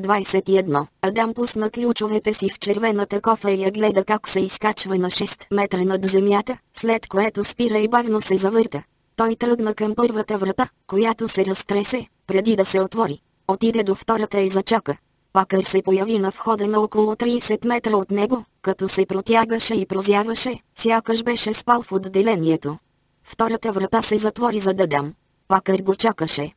21. Адам пусна ключовете си в червената кофа и я гледа как се изкачва на 6 метра над земята, след което спира и бавно се завърта. Той тръгна към първата врата, която се разтресе, преди да се отвори. Отиде до втората и зачака. Пакър се появи на входа на около 30 метра от него, като се протягаше и прозяваше, сякаш беше спал в отделението. Втората врата се затвори за Дадам. Пакър го чакаше.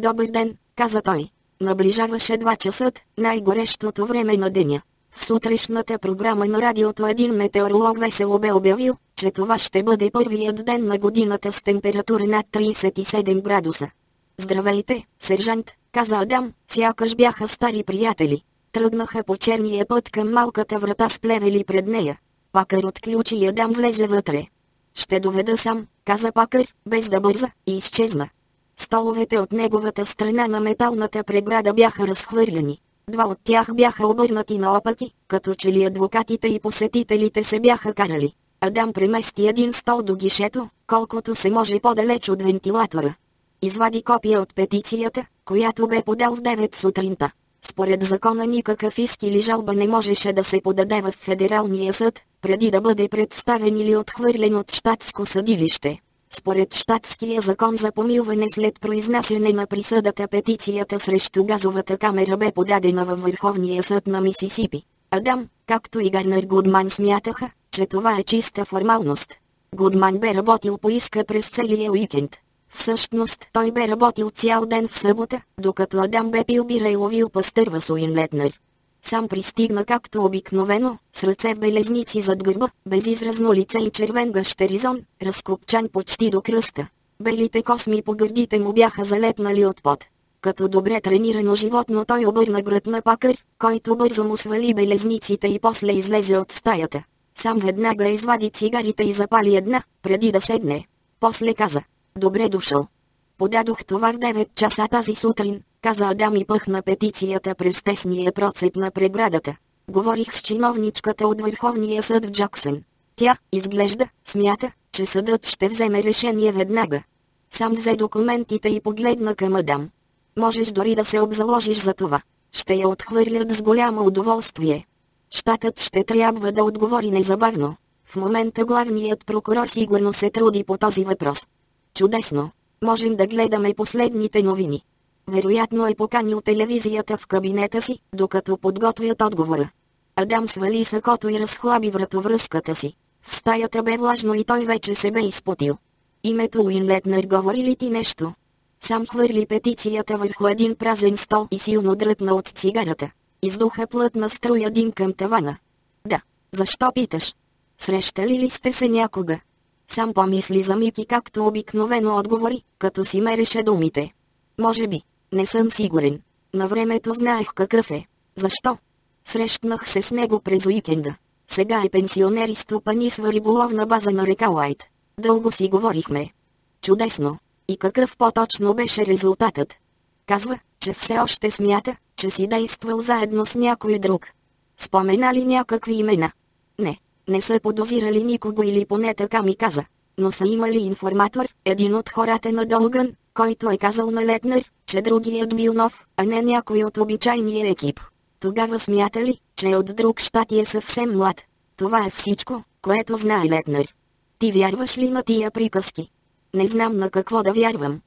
Добър ден, каза той. Наближаваше 2 часа, най-горещото време на деня. В сутрешната програма на радиото един метеоролог весело бе обявил, че това ще бъде първият ден на годината с температура над 37 градуса. Здравейте, сержант, каза Адам, сякаш бяха стари приятели. Тръгнаха по черния път към малката врата с плевели пред нея. Пакър отключи и Адам влезе вътре. Ще доведа сам, каза Пакър, без да бърза, и изчезна. Столовете от неговата страна на металната преграда бяха разхвърляни. Два от тях бяха обърнати наопаки, като че ли адвокатите и посетителите се бяха карали. Адам премести един стол до гишето, колкото се може по-далеч от вентилатора. Извади копия от петицията, която бе подал в 9 сутринта. Според закона никакъв иск или жалба не можеше да се подаде в Федералния съд, преди да бъде представен или отхвърлен от щатско съдилище. Според щатския закон за помилване след произнасяне на присъдата петицията срещу газовата камера бе подадена във Върховния съд на Мисисипи. Адам, както и Гарнер Гудман смятаха, че това е чиста формалност. Гудман бе работил по иска през целия уикенд. Всъщност той бе работил цял ден в събота, докато Адам бе пил бира и ловил пастърва с Летнер. Сам пристигна както обикновено, с ръце в белезници зад гърба, безизразно лице и червен гъщеризон, разкопчан почти до кръста. Белите косми по гърдите му бяха залепнали от пот. Като добре тренирано животно той обърна гръб на пакър, който бързо му свали белезниците и после излезе от стаята. Сам веднага извади цигарите и запали една, преди да седне. После каза, добре дошъл. Подадох това в 9 часа тази сутрин, каза Адам и пъхна петицията през тесния процеп на преградата. Говорих с чиновничката от Върховния съд в Джаксън. Тя, изглежда, смята, че съдът ще вземе решение веднага. Сам взе документите и погледна към Адам. Можеш дори да се обзаложиш за това. Ще я отхвърлят с голямо удоволствие. Штатът ще трябва да отговори незабавно. В момента главният прокурор сигурно се труди по този въпрос. Чудесно! Можем да гледаме последните новини. Вероятно е поканил телевизията в кабинета си, докато подготвят отговора. Адам свали сакото и разхлаби вратовръзката си. В стаята бе влажно и той вече се бе изпотил. Името Уинлетнер говори ли ти нещо? Сам хвърли петицията върху един празен стол и силно дръпна от цигарата. Издуха плътна струя дим към тавана. Да, защо питаш? Срещали ли сте се някога? Сам помисли за Мики както обикновено отговори, като си мереше думите. Може би, не съм сигурен. На времето знаех какъв е. Защо? Срещнах се с него през уикенда. Сега е пенсионер и стопанисва риболовна база на река Лайт. Дълго си говорихме. Чудесно. И какъв по-точно беше резултатът? Казва, че все още смята, че си действал заедно с някой друг. Спомена ли някакви имена? Не, не са подозирали никого или поне така ми каза. Но са имали информатор, един от хората на Долган, който е казал на Летнер, че другият бил нов, а не някой от обичайния екип. Тогава смята ли, че от друг щат е съвсем млад. Това е всичко, което знае Летнер. Ти вярваш ли на тия приказки? Не знам на какво да вярвам.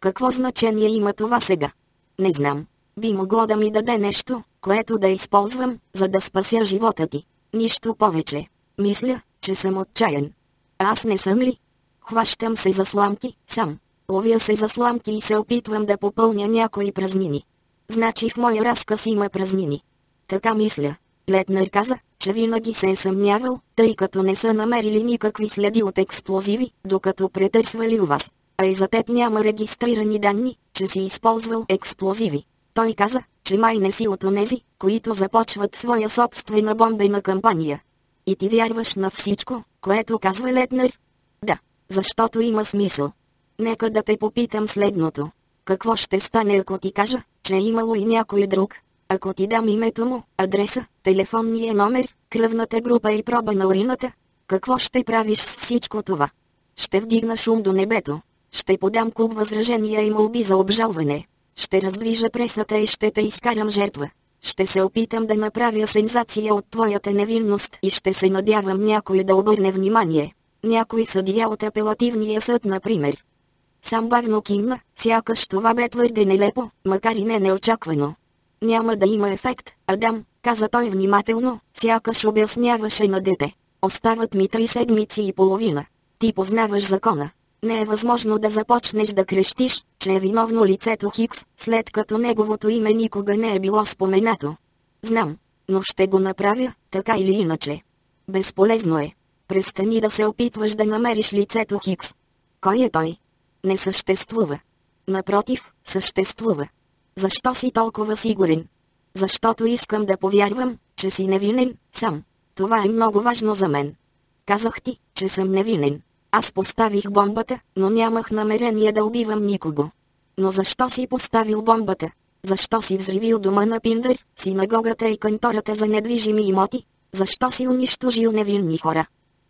Какво значение има това сега? Не знам. Би могло да ми даде нещо, което да използвам, за да спася живота ти. Нищо повече. Мисля, че съм отчаян. Аз не съм ли? Хващам се за сламки, сам. Ловя се за сламки и се опитвам да попълня някои празнини. Значи в моя разказ има празнини. Така мисля. Летнер каза, че винаги се е съмнявал, тъй като не са намерили никакви следи от експлозиви, докато претърсвали у вас. А и за теб няма регистрирани данни, че си използвал експлозиви. Той каза, че май не си от онези, които започват своя собствена бомбена кампания. И ти вярваш на всичко, което казва Летнер? Да, защото има смисъл. Нека да те попитам следното. Какво ще стане ако ти кажа, че е имало и някой друг? Ако ти дам името му, адреса, телефонния номер, кръвната група и проба на урината, какво ще правиш с всичко това? Ще вдигна шум до небето. Ще подам куп възражения и молби за обжалване. Ще раздвижа пресата и ще те изкарам жертва. Ще се опитам да направя сензация от твоята невинност и ще се надявам някой да обърне внимание. Някой съдия от апелативния съд, например. Сам бавно кимна, сякаш това бе твърде нелепо, макар и не неочаквано. Няма да има ефект, Адам, каза той внимателно, сякаш обясняваше на дете. Остават ми три седмици и половина. Ти познаваш закона. Не е възможно да започнеш да крещиш, че е виновно лицето Хикс, след като неговото име никога не е било споменато. Знам, но ще го направя, така или иначе. Безполезно е. Престани да се опитваш да намериш лицето Хикс. Кой е той? Не съществува. Напротив, съществува. Защо си толкова сигурен? Защото искам да повярвам, че си невинен, сам. Това е много важно за мен. Казах ти, че съм невинен. Аз поставих бомбата, но нямах намерение да убивам никого. Но защо си поставил бомбата? Защо си взривил дома на Пиндър, синагогата и кантората за недвижими имоти? Защо си унищожил невинни хора?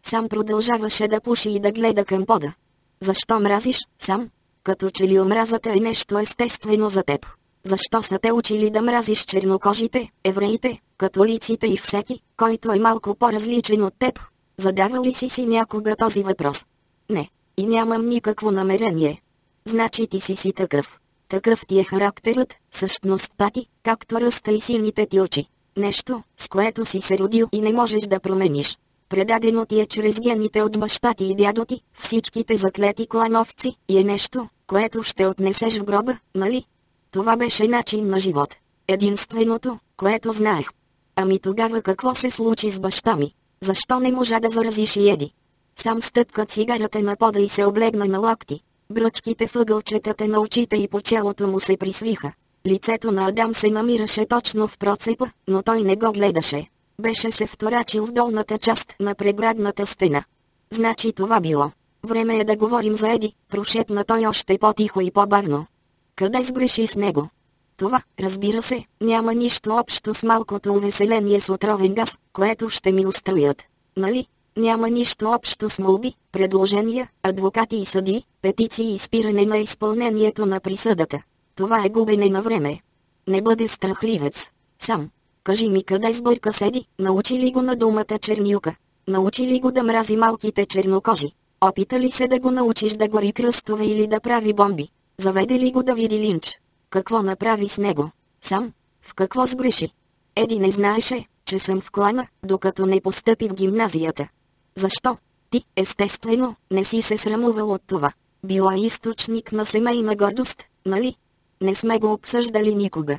Сам продължаваше да пуши и да гледа към пода. Защо мразиш, сам? Като че ли омразата е нещо естествено за теб. Защо са те учили да мразиш чернокожите, евреите, католиците и всеки, който е малко по-различен от теб? Задавал ли си си някога този въпрос? Не. И нямам никакво намерение. Значи ти си си такъв. Такъв ти е характерът, същността ти, както ръста и силните ти очи. Нещо, с което си се родил и не можеш да промениш. Предадено ти е чрез гените от баща ти и дядо ти, всичките заклети клановци, и е нещо, което ще отнесеш в гроба, нали? Това беше начин на живот. Единственото, което знаех. Ами тогава какво се случи с баща ми? Защо не можа да заразиш и Еди? Сам стъпка цигарата на пода и се облегна на лакти. Бръчките въгълчетата на очите и по челото му се присвиха. Лицето на Адам се намираше точно в процепа, но той не го гледаше. Беше се вторачил в долната част на преградната стена. Значи това било. Време е да говорим за Еди, прошепна той още по-тихо и по-бавно. Къде сгреши с него? Това, разбира се, няма нищо общо с малкото увеселение с отровен газ, което ще ми устроят. Нали? Няма нищо общо с молби, предложения, адвокати и съди, петиции и спиране на изпълнението на присъдата. Това е губене на време. Не бъде страхливец. Сам. Кажи ми къде сбърка седи, научи ли го на думата чернилка? Научи ли го да мрази малките чернокожи? Опита ли се да го научиш да гори кръстове или да прави бомби? Заведе ли го да види линч? Какво направи с него? Сам? В какво сгреши? Еди не знаеше, че съм в клана, докато не постъпи в гимназията. Защо? Ти, естествено, не си се срамувал от това. Била източник на семейна гордост, нали? Не сме го обсъждали никога.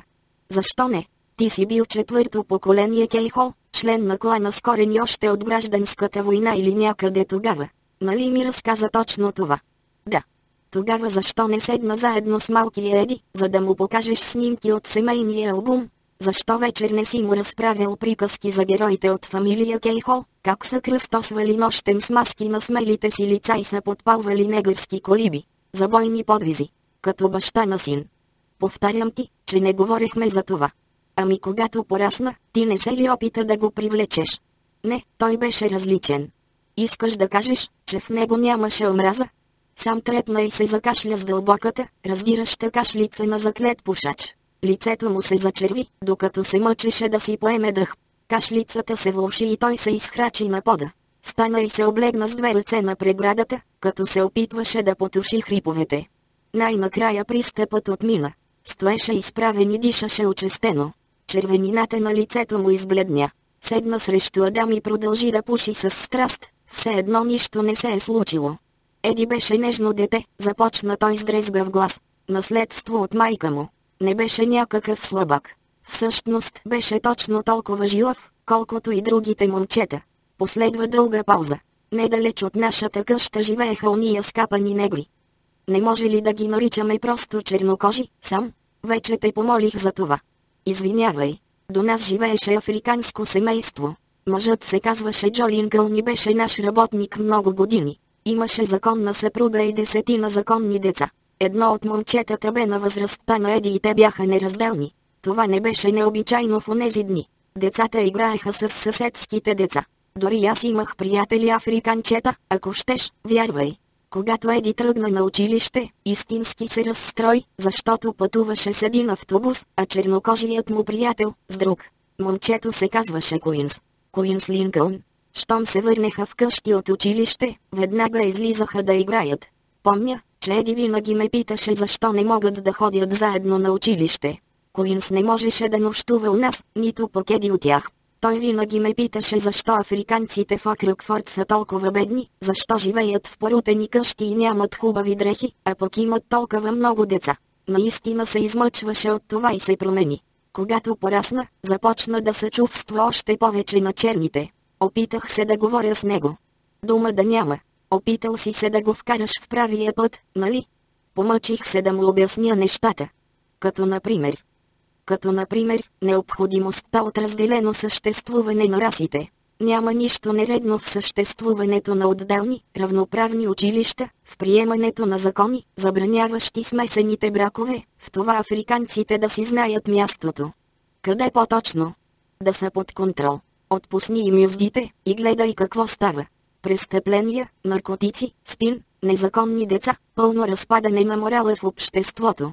Защо не? Ти си бил четвърто поколение Кейхол, член на клана с корени още от гражданската война или някъде тогава. Нали ми разказа точно това? Да. Тогава защо не седна заедно с малкия Еди, за да му покажеш снимки от семейния албум, защо вечер не си му разправил приказки за героите от фамилия Кейхол, как са кръстосвали нощем с маски на смелите си лица и са подпалвали негърски колиби, за бойни подвизи, като баща на син. Повтарям ти, че не говорехме за това. Ами когато порасна, ти не се ли опита да го привлечеш? Не, той беше различен. Искаш да кажеш, че в него нямаше омраза? Сам трепна и се закашля с дълбоката, раздираща кашлица на заклет пушач. Лицето му се зачерви, докато се мъчеше да си поеме дъх. Кашлицата се влуши и той се изхрачи на пода. Стана и се облегна с две ръце на преградата, като се опитваше да потуши хриповете. Най-накрая пристъпът отмина. Стоеше изправен и дишаше очестено. Червенината на лицето му избледня. Седна срещу Адам и продължи да пуши с страст, все едно нищо не се е случило. Еди беше нежно дете, започна той с дрезгав глас. Наследство от майка му не беше някакъв слабак. Всъщност беше точно толкова жилав, колкото и другите момчета. Последва дълга пауза. Недалеч от нашата къща живееха уния скапани негри. Не може ли да ги наричаме просто чернокожи, сам? Вече те помолих за това. Извинявай. До нас живееше африканско семейство. Мъжът се казваше Джолин Кълни беше наш работник много години. Имаше законна съпруга и десетина законни деца. Едно от момчетата бе на възрастта на Еди и те бяха неразделни. Това не беше необичайно в онези дни. Децата играеха с съседските деца. Дори аз имах приятели африканчета, ако щеш, вярвай. Когато Еди тръгна на училище, истински се разстрой, защото пътуваше с един автобус, а чернокожият му приятел, с друг. Момчето се казваше Куинс. Куинс Линкълн. Щом се върнеха вкъщи от училище, веднага излизаха да играят. Помня, че Еди винаги ме питаше защо не могат да ходят заедно на училище. Куинс не можеше да нощува у нас, нито пък Еди от тях. Той винаги ме питаше защо африканците в Окръгфорд са толкова бедни, защо живеят в порутени къщи и нямат хубави дрехи, а пък имат толкова много деца. Наистина се измъчваше от това и се промени. Когато порасна, започна да се чувства още повече на черните. Опитах се да говоря с него. Дума да няма. Опитал си се да го вкараш в правия път, нали? Помъчих се да му обясня нещата. Като например, като например необходимостта от разделено съществуване на расите. Няма нищо нередно в съществуването на отделни, равноправни училища, в приемането на закони, забраняващи смесените бракове, в това африканците да си знаят мястото. Къде по-точно? Да са под контрол. Отпусни им юздите и гледай какво става. Престъпления, наркотици, спин, незаконни деца, пълно разпадане на морала в обществото.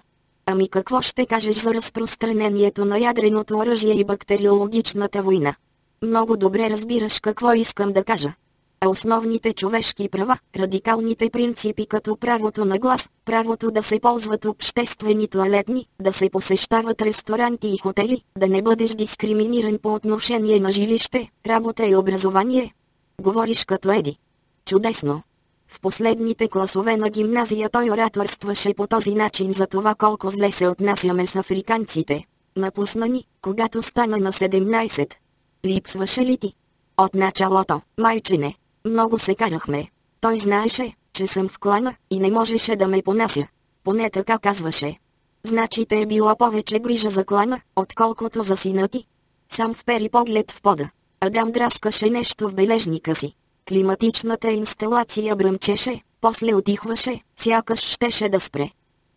Ами какво ще кажеш за разпространението на ядреното оръжие и бактериологичната война? Много добре разбираш какво искам да кажа. А основните човешки права, радикалните принципи като правото на глас, правото да се ползват обществени туалетни, да се посещават ресторанти и хотели, да не бъдеш дискриминиран по отношение на жилище, работа и образование. Говориш като Еди. Чудесно. В последните класове на гимназия той ораторстваше по този начин за това колко зле се отнасяме с африканците. Напусна ни, когато стана на 17. Липсваше ли ти? От началото, майчине. Много се карахме. Той знаеше, че съм в клана и не можеше да ме понася. Поне така казваше. Значи те е било повече грижа за клана, отколкото за сина ти. Сам впери поглед в пода. Адам драскаше нещо в бележника си. Климатичната инсталация бръмчеше, после отихваше, сякаш щеше да спре.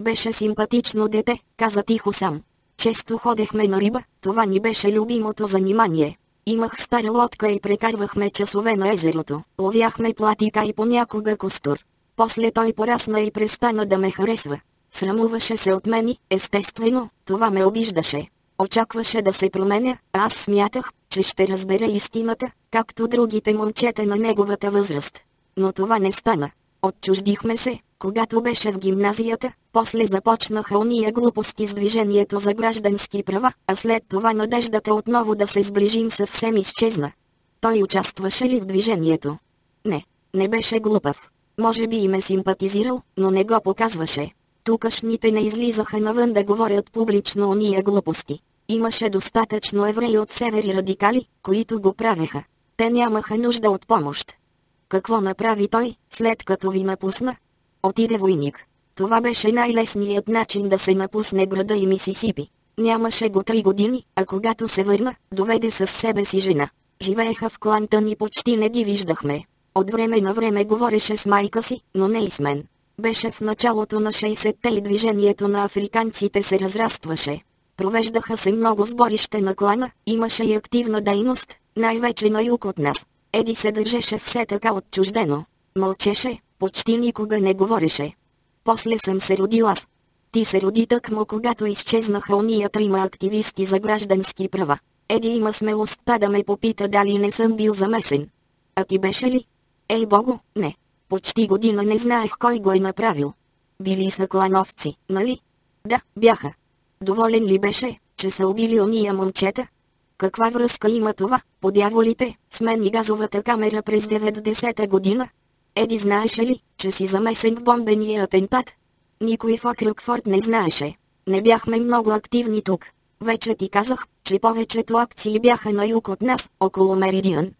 Беше симпатично дете, каза тихо сам. Често ходехме на риба, това ни беше любимото занимание. Имах стара лодка и прекарвахме часове на езерото, ловяхме платика и понякога костур. После той порасна и престана да ме харесва. Срамуваше се от мен естествено, това ме обиждаше. Очакваше да се променя, а аз смятах, че ще разбере истината, както другите момчета на неговата възраст. Но това не стана. Отчуждихме се, когато беше в гимназията, после започнаха уния глупости с движението за граждански права, а след това надеждата отново да се сближим съвсем изчезна. Той участваше ли в движението? Не, не беше глупав. Може би и ме симпатизирал, но не го показваше. Тукашните не излизаха навън да говорят публично уния глупости. Имаше достатъчно евреи от севери радикали, които го правеха. Те нямаха нужда от помощ. Какво направи той, след като ви напусна? Отиде войник. Това беше най-лесният начин да се напусне града и Мисисипи. Нямаше го три години, а когато се върна, доведе със себе си жена. Живееха в Клантън и почти не ги виждахме. От време на време говореше с майка си, но не и с мен. Беше в началото на 60-те и движението на африканците се разрастваше. Провеждаха се много сборище на клана, имаше и активна дейност, най-вече на юг от нас. Еди се държеше все така отчуждено. Мълчеше, почти никога не говореше. После съм се родил аз. Ти се роди тъкмо когато изчезнаха уния трима активисти за граждански права. Еди има смелостта да ме попита дали не съм бил замесен. А ти беше ли? Ей богу, не. Почти година не знаех кой го е направил. Били са клановци, нали? Да, бяха. Доволен ли беше, че са убили ония момчета? Каква връзка има това, по дяволите, с мен и газовата камера през 90-та година? Еди знаеше ли, че си замесен в бомбения атентат? Никой в Окръгфорд не знаеше. Не бяхме много активни тук. Вече ти казах, че повечето акции бяха на юг от нас, около Меридиан.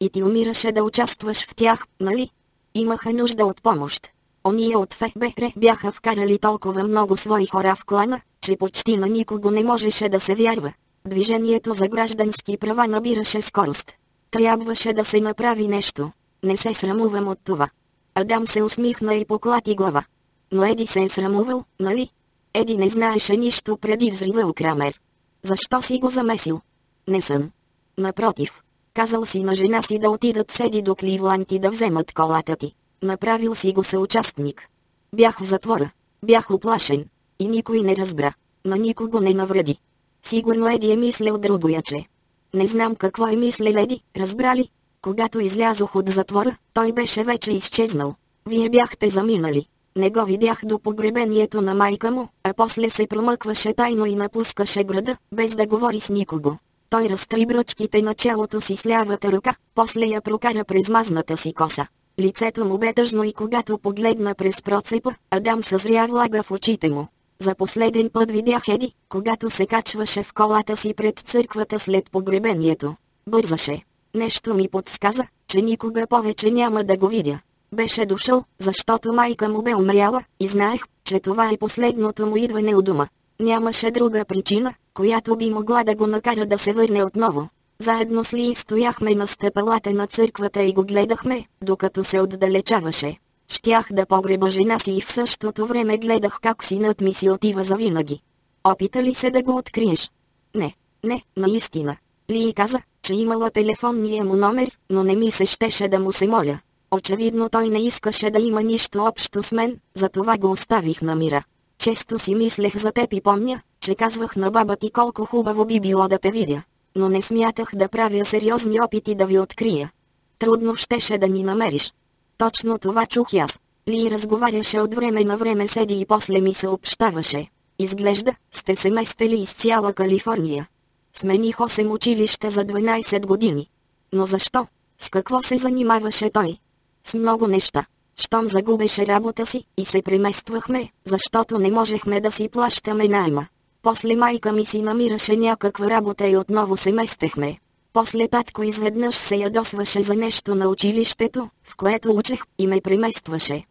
И ти умираше да участваш в тях, нали? Имаха нужда от помощ. Ония от ФБР бяха вкарали толкова много свои хора в клана, че почти на никого не можеше да се вярва. Движението за граждански права набираше скорост. Трябваше да се направи нещо. Не се срамувам от това. Адам се усмихна и поклати глава. Но Еди се е срамувал, нали? Еди не знаеше нищо преди взрива у Крамер. Защо си го замесил? Не съм. Напротив. Казал си на жена си да отидат седи до Кливланд и да вземат колата ти. Направил си го съучастник. Бях в затвора. Бях оплашен. И никой не разбра. На никого не навреди. Сигурно Еди е мислил другояче. Не знам какво е мислил Еди, разбра ли? Когато излязох от затвора, той беше вече изчезнал. Вие бяхте заминали. Не го видях до погребението на майка му, а после се промъкваше тайно и напускаше града, без да говори с никого. Той разтри бръчките на челото си с лявата ръка, после я прокара през мазната си коса. Лицето му бе тъжно и когато погледна през процепа, Адам съзря влага в очите му. За последен път видях Еди, когато се качваше в колата си пред църквата след погребението. Бързаше. Нещо ми подсказа, че никога повече няма да го видя. Беше дошъл, защото майка му бе умряла, и знаех, че това е последното му идване у дома. Нямаше друга причина, която би могла да го накара да се върне отново. Заедно с Ли стояхме на стъпалата на църквата и го гледахме, докато се отдалечаваше. Щях да погреба жена си и в същото време гледах как синът ми си отива завинаги. Опита ли се да го откриеш? Не, не, наистина. Ли каза, че имала телефонния му номер, но не ми се щеше да му се моля. Очевидно той не искаше да има нищо общо с мен, затова го оставих на мира. Често си мислех за теб и помня, че казвах на баба ти колко хубаво би било да те видя. Но не смятах да правя сериозни опити да ви открия. Трудно щеше да ни намериш. Точно това чух аз. Ли разговаряше от време на време седи и после ми съобщаваше. Изглежда, сте се местели из цяла Калифорния. Смених 8 училища за 12 години. Но защо? С какво се занимаваше той? С много неща. Щом загубеше работа си и се премествахме, защото не можехме да си плащаме найма. После майка ми си намираше някаква работа и отново се местехме. После татко изведнъж се ядосваше за нещо на училището, в което учех, и ме преместваше.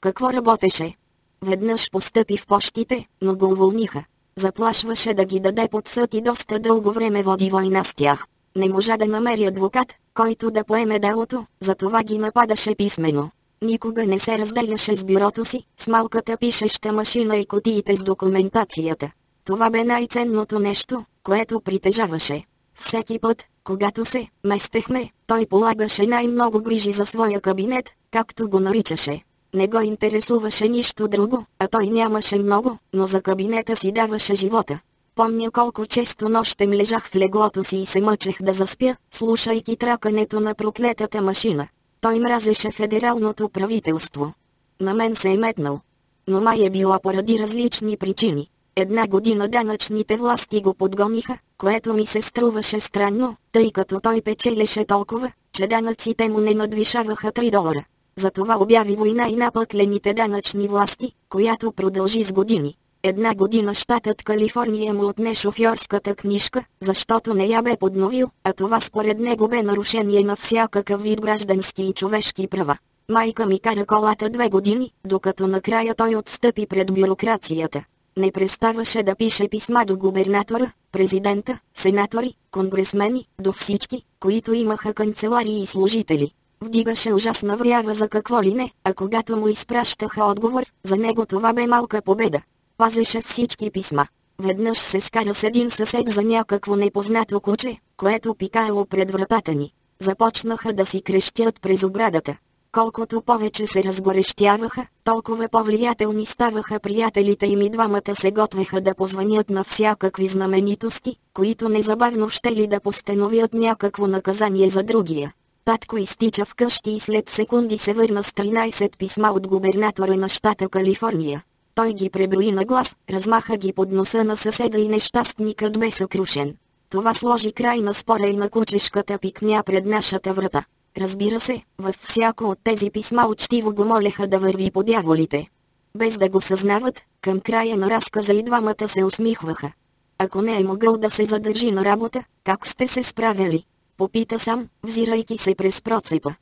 Какво работеше? Веднъж постъпи в почтите, но го уволниха. Заплашваше да ги даде под съд и доста дълго време води война с тях. Не можа да намери адвокат, който да поеме делото, затова ги нападаше писменно. Никога не се разделяше с бюрото си, с малката пишеща машина и котиите с документацията. Това бе най-ценното нещо, което притежаваше. Всеки път, когато се местехме, той полагаше най-много грижи за своя кабинет, както го наричаше. Не го интересуваше нищо друго, а той нямаше много, но за кабинета си даваше живота. Помня колко често нощем лежах в леглото си и се мъчех да заспя, слушайки тракането на проклетата машина. Той мразеше федералното правителство. На мен се е метнал. Но май е било поради различни причини. Една година данъчните власти го подгониха, което ми се струваше странно, тъй като той печелеше толкова, че данъците му не надвишаваха 3 долара. Затова обяви война и напъклените данъчни власти, която продължи с години. Една година щатът Калифорния му отне шофьорската книжка, защото не я бе подновил, а това според него бе нарушение на всякакъв вид граждански и човешки права. Майка ми кара колата две години, докато накрая той отстъпи пред бюрокрацията. Не преставаше да пише писма до губернатора, президента, сенатори, конгресмени, до всички, които имаха канцеларии и служители. Вдигаше ужасна врява за какво ли не, а когато му изпращаха отговор, за него това бе малка победа. Пазеше всички писма. Веднъж се скара с един съсед за някакво непознато куче, което пикаело пред вратата ни. Започнаха да си крещят през оградата. Колкото повече се разгорещяваха, толкова по-влиятелни ставаха приятелите им и двамата се готвеха да позванят на всякакви знаменитости, които незабавно ще ли да постановят някакво наказание за другия. Татко изтича вкъщи и след секунди се върна с 13 писма от губернатора на щата Калифорния. Той ги преброи на глас, размаха ги под носа на съседа и нещастникът бе съкрушен. Това сложи край на спора и на кучешката пикня пред нашата врата. Разбира се, във всяко от тези писма учтиво го молеха да върви по дяволите. Без да го съзнават, към края на разказа и двамата се усмихваха. Ако не е могъл да се задържи на работа, как сте се справяли? Попита сам, взирайки се през процепа.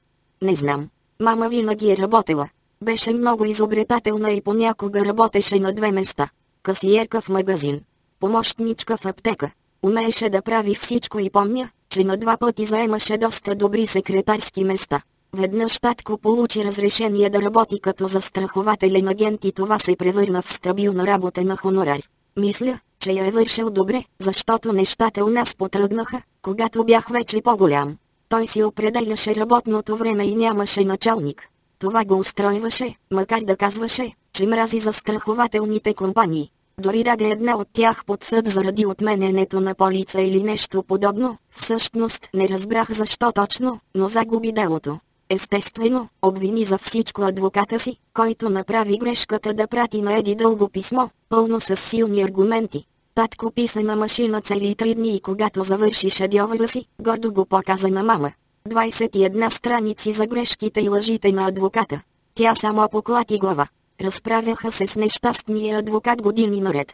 Не знам. Мама винаги е работела. Беше много изобретателна и понякога работеше на две места. Касиерка в магазин. Помощничка в аптека. Умееше да прави всичко и помня, че на два пъти заемаше доста добри секретарски места. Веднъж татко получи разрешение да работи като застрахователен агент и това се превърна в стабилна работа на хонорар. Мисля, че я е вършил добре, защото нещата у нас потръгнаха, когато бях вече по-голям. Той си определяше работното време и нямаше началник. Това го устройваше, макар да казваше, че мрази за страхователните компании. Дори даде една от тях под съд заради отмененето на полица или нещо подобно, всъщност не разбрах защо точно, но загуби делото. Естествено, обвини за всичко адвоката си, който направи грешката да прати на Еди дълго писмо, пълно с силни аргументи. Татко писа на машина цели три дни и когато завърши шедьовъра си, гордо го показа на мама. 21 страници за грешките и лъжите на адвоката. Тя само поклати глава. Разправяха се с нещастния адвокат години наред.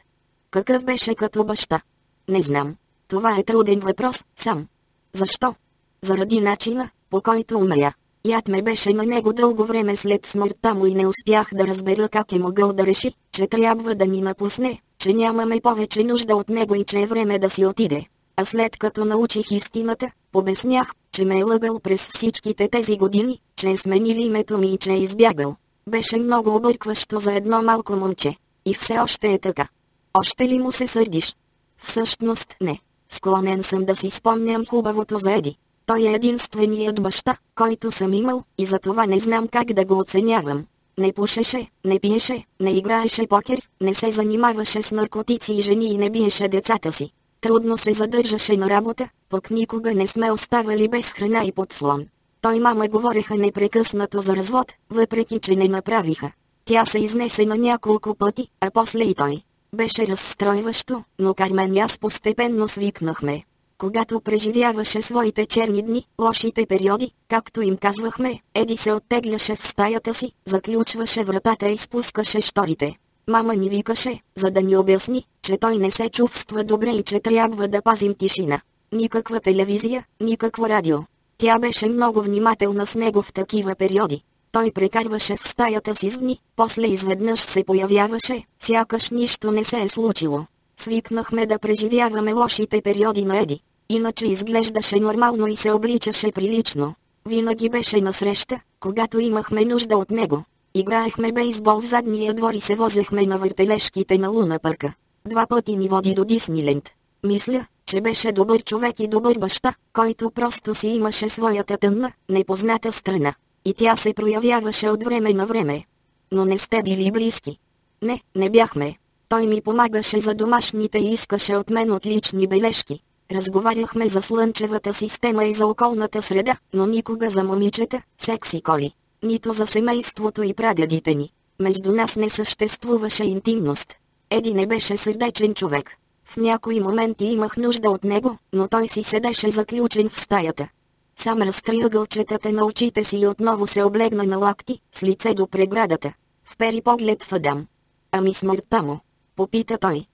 Какъв беше като баща? Не знам. Това е труден въпрос, сам. Защо? Заради начина, по който умря. Яд ме беше на него дълго време след смъртта му и не успях да разбера как е могъл да реши, че трябва да ни напусне, че нямаме повече нужда от него и че е време да си отиде. А след като научих истината, побеснях, че ме е лъгал през всичките тези години, че е сменил името ми и че е избягал. Беше много объркващо за едно малко момче. И все още е така. Още ли му се сърдиш? Всъщност не. Склонен съм да си спомням хубавото за Еди. Той е единственият баща, който съм имал, и за това не знам как да го оценявам. Не пушеше, не пиеше, не играеше покер, не се занимаваше с наркотици и жени и не биеше децата си. Трудно се задържаше на работа, пък никога не сме оставали без храна и подслон. Той мама говореха непрекъснато за развод, въпреки че не направиха. Тя се изнесе на няколко пъти, а после и той. Беше разстройващо, но Кармен и аз постепенно свикнахме. Когато преживяваше своите черни дни, лошите периоди, както им казвахме, Еди се оттегляше в стаята си, заключваше вратата и спускаше шторите. Мама ни викаше, за да ни обясни, че той не се чувства добре и че трябва да пазим тишина. Никаква телевизия, никакво радио. Тя беше много внимателна с него в такива периоди. Той прекарваше в стаята си с дни, после изведнъж се появяваше, сякаш нищо не се е случило. Свикнахме да преживяваме лошите периоди на Еди. Иначе изглеждаше нормално и се обличаше прилично. Винаги беше насреща, когато имахме нужда от него. Играехме бейсбол в задния двор и се возехме на въртележките на Луна парка. Два пъти ни води до Дисниленд. Мисля, че беше добър човек и добър баща, който просто си имаше своята тъмна, непозната страна. И тя се проявяваше от време на време. Но не сте били близки. Не, не бяхме. Той ми помагаше за домашните и искаше от мен отлични бележки. Разговаряхме за слънчевата система и за околната среда, но никога за момичета, секси коли. Нито за семейството и прадядите ни. Между нас не съществуваше интимност. Еди не беше сърдечен човек. В някои моменти имах нужда от него, но той си седеше заключен в стаята. Сам разкри ъгълчетата на очите си и отново се облегна на лакти, с лице до преградата. Впери поглед в Адам. Ами смъртта му. Попита той.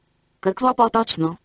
Какво по-точно?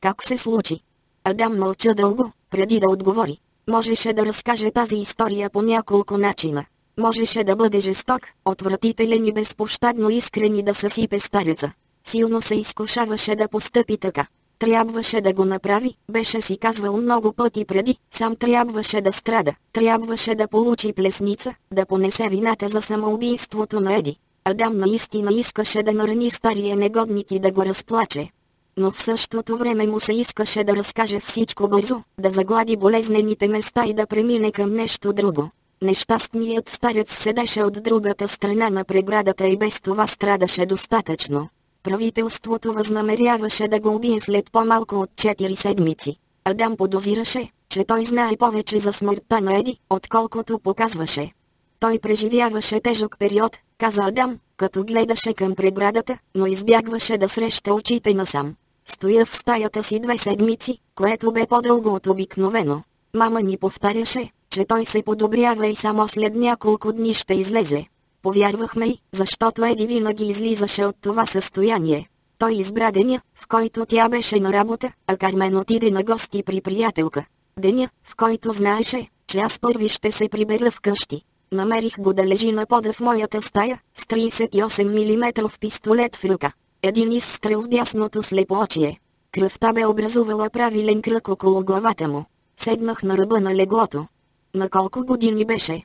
Как се случи? Адам мълча дълго, преди да отговори. Можеше да разкаже тази история по няколко начина. Можеше да бъде жесток, отвратителен и безпощадно искрен и да съсипе стареца. Силно се изкушаваше да постъпи така. Трябваше да го направи, беше си казвал много пъти преди, сам трябваше да страда, трябваше да получи плесница, да понесе вината за самоубийството на Еди. Адам наистина искаше да нарани стария негодник и да го разплаче. Но в същото време му се искаше да разкаже всичко бързо, да заглади болезнените места и да премине към нещо друго. Нещастният старец седеше от другата страна на преградата и без това страдаше достатъчно. Правителството възнамеряваше да го убие след по-малко от 4 седмици. Адам подозираше, че той знае повече за смъртта на Еди, отколкото показваше. Той преживяваше тежък период, каза Адам, като гледаше към преградата, но избягваше да среща очите насам. Стоя в стаята си две седмици, което бе по-дълго от обикновено. Мама ни повтаряше, че той се подобрява и само след няколко дни ще излезе. Повярвахме й, защото Еди винаги излизаше от това състояние. Той избра деня, в който тя беше на работа, а Кармен отиде на гости при приятелка. Деня, в който знаеше, че аз първи ще се прибера вкъщи. Намерих го да лежи на пода в моята стая, с 38 мм пистолет в ръка. Един изстрел в дясното слепоочие. Кръвта бе образувала правилен кръг около главата му. Седнах на ръба на леглото. На колко години беше?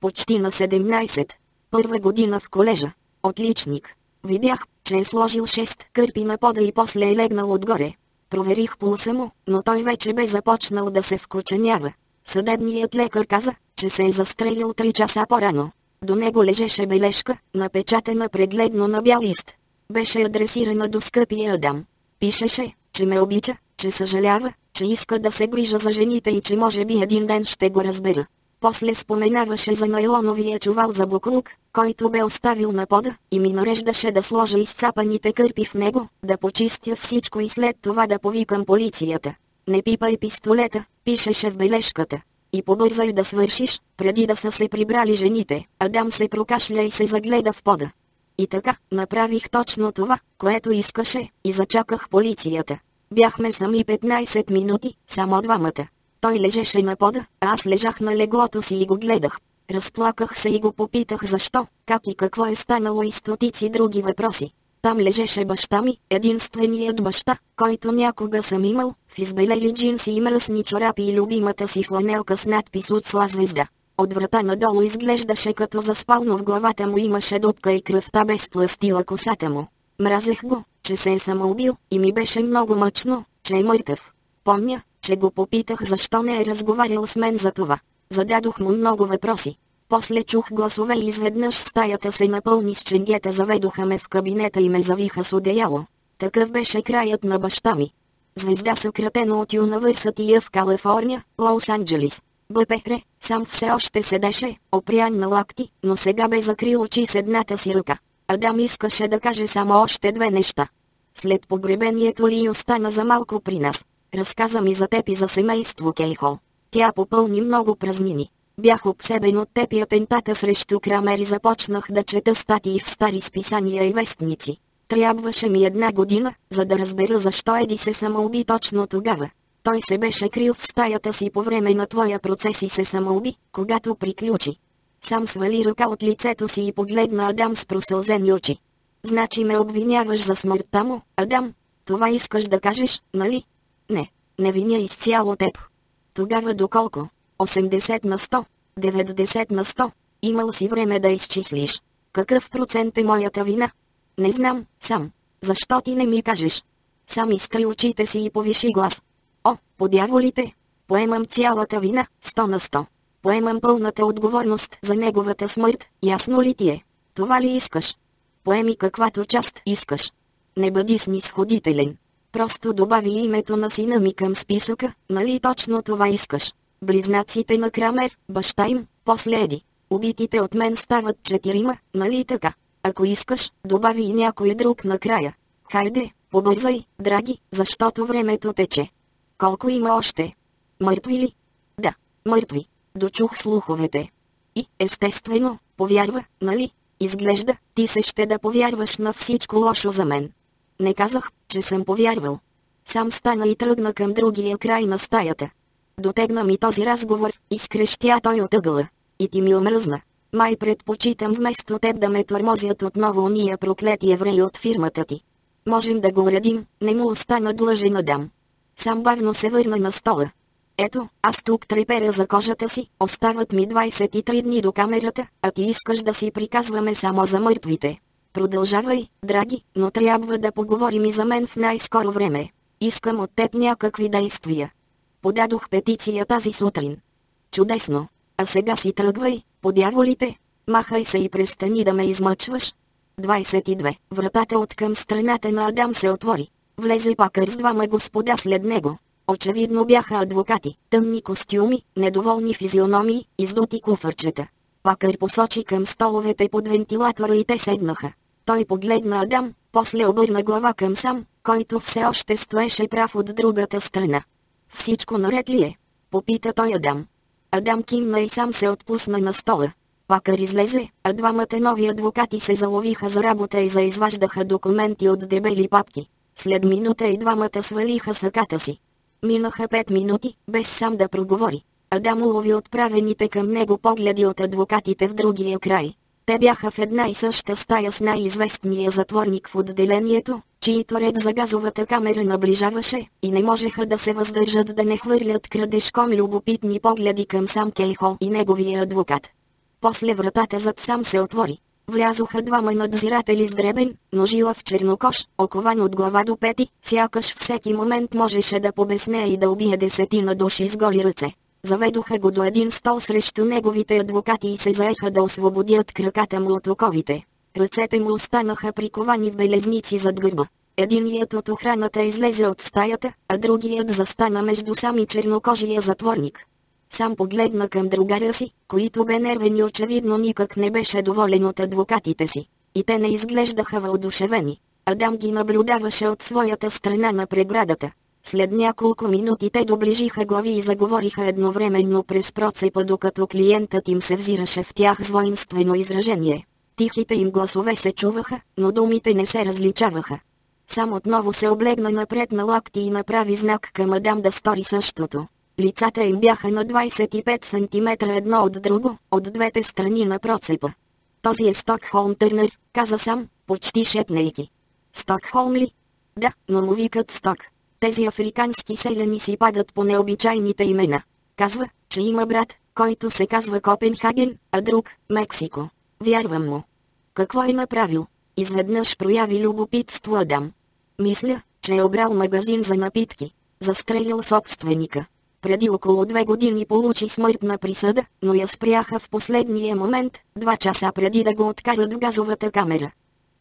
Почти на 17. Първа година в колежа. Отличник. Видях, че е сложил 6 кърпи на пода и после е легнал отгоре. Проверих пулса му, но той вече бе започнал да се вкоченява. Съдебният лекар каза, че се е застрелил 3 часа по-рано. До него лежеше бележка, напечатана прегледно на бял лист. Беше адресирана до скъпия Адам. Пишеше, че ме обича, че съжалява, че иска да се грижа за жените и че може би един ден ще го разбера. После споменаваше за найлоновия чувал за буклук, който бе оставил на пода, и ми нареждаше да сложа изцапаните кърпи в него, да почистя всичко и след това да повикам полицията. Не пипай пистолета, пишеше в бележката. И побързай да свършиш, преди да са се прибрали жените. Адам се прокашля и се загледа в пода. И така, направих точно това, което искаше, и зачаках полицията. Бяхме сами 15 минути, само двамата. Той лежеше на пода, а аз лежах на леглото си и го гледах. Разплаках се и го попитах защо, как и какво е станало и стотици други въпроси. Там лежеше баща ми, единственият баща, който някога съм имал, в избелели джинси и мръсни чорапи и любимата си фланелка с надпис от сла звезда. От врата надолу изглеждаше като заспално в главата му имаше дупка и кръвта без пластила косата му. Мразех го, че се е самоубил, и ми беше много мъчно, че е мъртъв. Помня, че го попитах защо не е разговарял с мен за това. Зададох му много въпроси. После чух гласове и изведнъж стаята се напълни с ченгета заведоха ме в кабинета и ме завиха с одеяло. Такъв беше краят на баща ми. Звезда съкратено от Юнавърсътия в Калифорния, Лос-Анджелис. БПР, сам все още седеше, опрян на лакти, но сега бе закрил очи с едната си ръка. Адам искаше да каже само още две неща. След погребението ли остана за малко при нас. Разказа ми за теб и за семейство Кейхол. Тя попълни много празнини. Бях обсебен от теб и атентата срещу Крамер и започнах да чета статии в стари списания и вестници. Трябваше ми една година, за да разбера защо Еди се самоуби точно тогава. Той се беше крил в стаята си по време на твоя процес и се самоуби, когато приключи. Сам свали ръка от лицето си и погледна Адам с просълзени очи. Значи ме обвиняваш за смъртта му, Адам? Това искаш да кажеш, нали? Не, не виня изцяло теб. Тогава доколко? 80 на 100, 90 на 100. Имал си време да изчислиш. Какъв процент е моята вина? Не знам, сам. Защо ти не ми кажеш? Сам изкри очите си и повиши глас. О, подяволите! Поемам цялата вина, 100 на 100. Поемам пълната отговорност за неговата смърт, ясно ли ти е? Това ли искаш? Поеми каквато част искаш. Не бъди снисходителен. Просто добави името на сина ми към списъка, нали точно това искаш? Близнаците на Крамер, баща им, после Еди. Убитите от мен стават четирима, нали така? Ако искаш, добави и някой друг накрая. Хайде, побързай, драги, защото времето тече. Колко има още? Мъртви ли? Да, мъртви. Дочух слуховете. И, естествено, повярва, нали? Изглежда, ти се ще да повярваш на всичко лошо за мен. Не казах, че съм повярвал. Сам стана и тръгна към другия край на стаята. Дотегна ми този разговор, изкрещя той от ъгъла. И ти ми омръзна. Май предпочитам вместо теб да ме тормозят отново уния проклети евреи от фирмата ти. Можем да го уредим, не му остана длъжен Адам. Сам бавно се върна на стола. Ето, аз тук треперя за кожата си, остават ми 23 дни до камерата, а ти искаш да си приказваме само за мъртвите. Продължавай, драги, но трябва да поговорим и за мен в най-скоро време. Искам от теб някакви действия. Подадох петиция тази сутрин. Чудесно. А сега си тръгвай, подяволите. Махай се и престани да ме измъчваш. 22. Вратата от към страната на Адам се отвори. Влезе пакър с двама господа след него. Очевидно бяха адвокати, тъмни костюми, недоволни физиономии, издути куфърчета. Пакър посочи към столовете под вентилатора и те седнаха. Той погледна Адам, после обърна глава към сам, който все още стоеше прав от другата страна. Всичко наред ли е? Попита той Адам. Адам кимна и сам се отпусна на стола. Пакър излезе, а двамата нови адвокати се заловиха за работа и заизваждаха документи от дебели папки. След минута и двамата свалиха саката си. Минаха пет минути, без сам да проговори. Адам улови отправените към него погледи от адвокатите в другия край. Те бяха в една и съща стая с най-известния затворник в отделението, чието ред за газовата камера наближаваше, и не можеха да се въздържат да не хвърлят крадешком любопитни погледи към сам Кейхол и неговия адвокат. После вратата зад сам се отвори. Влязоха двама надзиратели с дребен, но в чернокош, окован от глава до пети, сякаш всеки момент можеше да побесне и да убие десетина души с голи ръце. Заведоха го до един стол срещу неговите адвокати и се заеха да освободят краката му от оковите. Ръцете му останаха приковани в белезници зад гърба. Единият от охраната излезе от стаята, а другият застана между сами чернокожия затворник. Сам погледна към другаря си, който бе нервен и очевидно никак не беше доволен от адвокатите си. И те не изглеждаха въодушевени. Адам ги наблюдаваше от своята страна на преградата. След няколко минути те доближиха глави и заговориха едновременно през процепа докато клиентът им се взираше в тях с воинствено изражение. Тихите им гласове се чуваха, но думите не се различаваха. Сам отново се облегна напред на лакти и направи знак към Адам да стори същото. Лицата им бяха на 25 см едно от друго, от двете страни на процепа. Този е Стокхолм Търнер, каза сам, почти шепнейки. Стокхолм ли? Да, но му викат Сток. Тези африкански селяни си падат по необичайните имена. Казва, че има брат, който се казва Копенхаген, а друг – Мексико. Вярвам му. Какво е направил? Изведнъж прояви любопитство Адам. Мисля, че е обрал магазин за напитки. Застрелил собственика. Преди около две години получи смъртна присъда, но я спряха в последния момент, два часа преди да го откарат в газовата камера.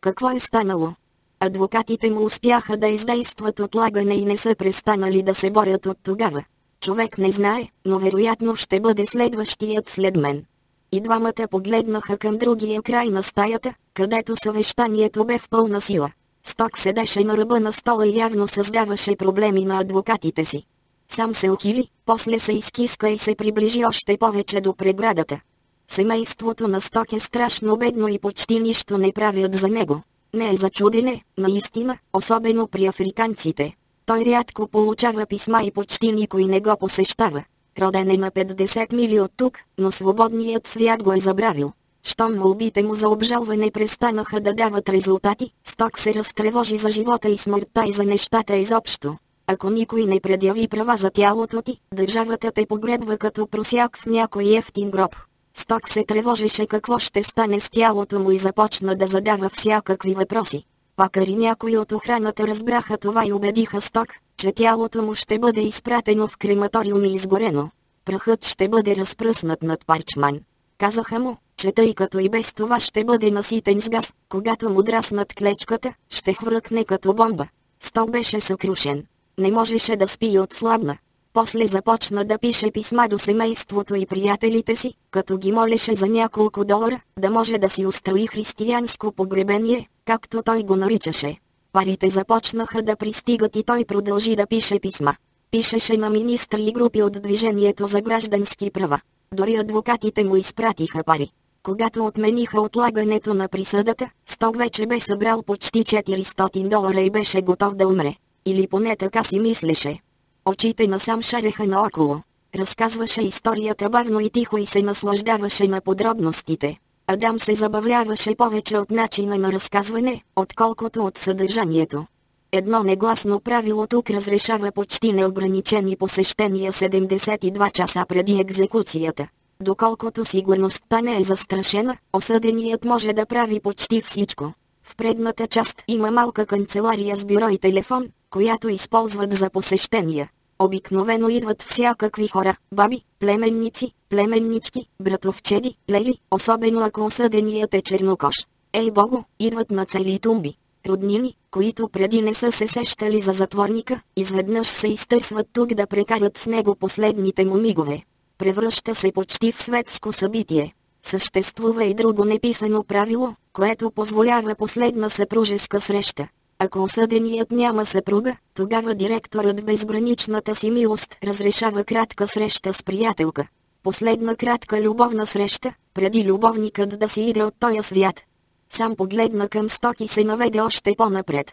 Какво е станало? Адвокатите му успяха да издействат отлагане и не са престанали да се борят от тогава. Човек не знае, но вероятно ще бъде следващият след мен. И двамата погледнаха към другия край на стаята, където съвещанието бе в пълна сила. Сток седеше на ръба на стола и явно създаваше проблеми на адвокатите си. Сам се ухили, после се изкиска и се приближи още повече до преградата. Семейството на Сток е страшно бедно и почти нищо не правят за него. Не е за чудене, наистина, особено при африканците. Той рядко получава писма и почти никой не го посещава. Роден е на 50 мили от тук, но свободният свят го е забравил. Щом молбите му за обжалване престанаха да дават резултати, Сток се разтревожи за живота и смъртта и за нещата изобщо. Ако никой не предяви права за тялото ти, държавата те погребва като просяк в някой ефтин гроб. Сток се тревожеше какво ще стане с тялото му и започна да задава всякакви въпроси. Пакари някои от охраната разбраха това и убедиха Сток, че тялото му ще бъде изпратено в крематориум и изгорено. Прахът ще бъде разпръснат над парчман. Казаха му, че тъй като и без това ще бъде наситен с газ, когато му драснат клечката, ще хвъркне като бомба. Сток беше съкрушен. Не можеше да спи и отслабна. После започна да пише писма до семейството и приятелите си, като ги молеше за няколко долара, да може да си устрои християнско погребение, както той го наричаше. Парите започнаха да пристигат и той продължи да пише писма. Пишеше на министри и групи от Движението за граждански права. Дори адвокатите му изпратиха пари. Когато отмениха отлагането на присъдата, Сток вече бе събрал почти 400 долара и беше готов да умре. Или поне така си мислеше. Очите насам шареха наоколо. Разказваше историята бавно и тихо и се наслаждаваше на подробностите. Адам се забавляваше повече от начина на разказване, отколкото от съдържанието. Едно негласно правило тук разрешава почти неограничени посещения 72 часа преди екзекуцията. Доколкото сигурността не е застрашена, осъденият може да прави почти всичко. В предната част има малка канцелария с бюро и телефон, която използват за посещения. Обикновено идват всякакви хора, баби, племенници, племеннички, братовчеди, лели, особено ако осъденият е чернокош. Ей богу, идват на цели тумби. Роднини, които преди не са се сещали за затворника, изведнъж се изтърсват тук да прекарат с него последните му мигове. Превръща се почти в светско събитие. Съществува и друго неписано правило, което позволява последна съпружеска среща. Ако осъденият няма съпруга, тогава директорът в безграничната си милост разрешава кратка среща с приятелка. Последна кратка любовна среща, преди любовникът да си иде от тоя свят. Сам погледна към Сток и се наведе още по-напред.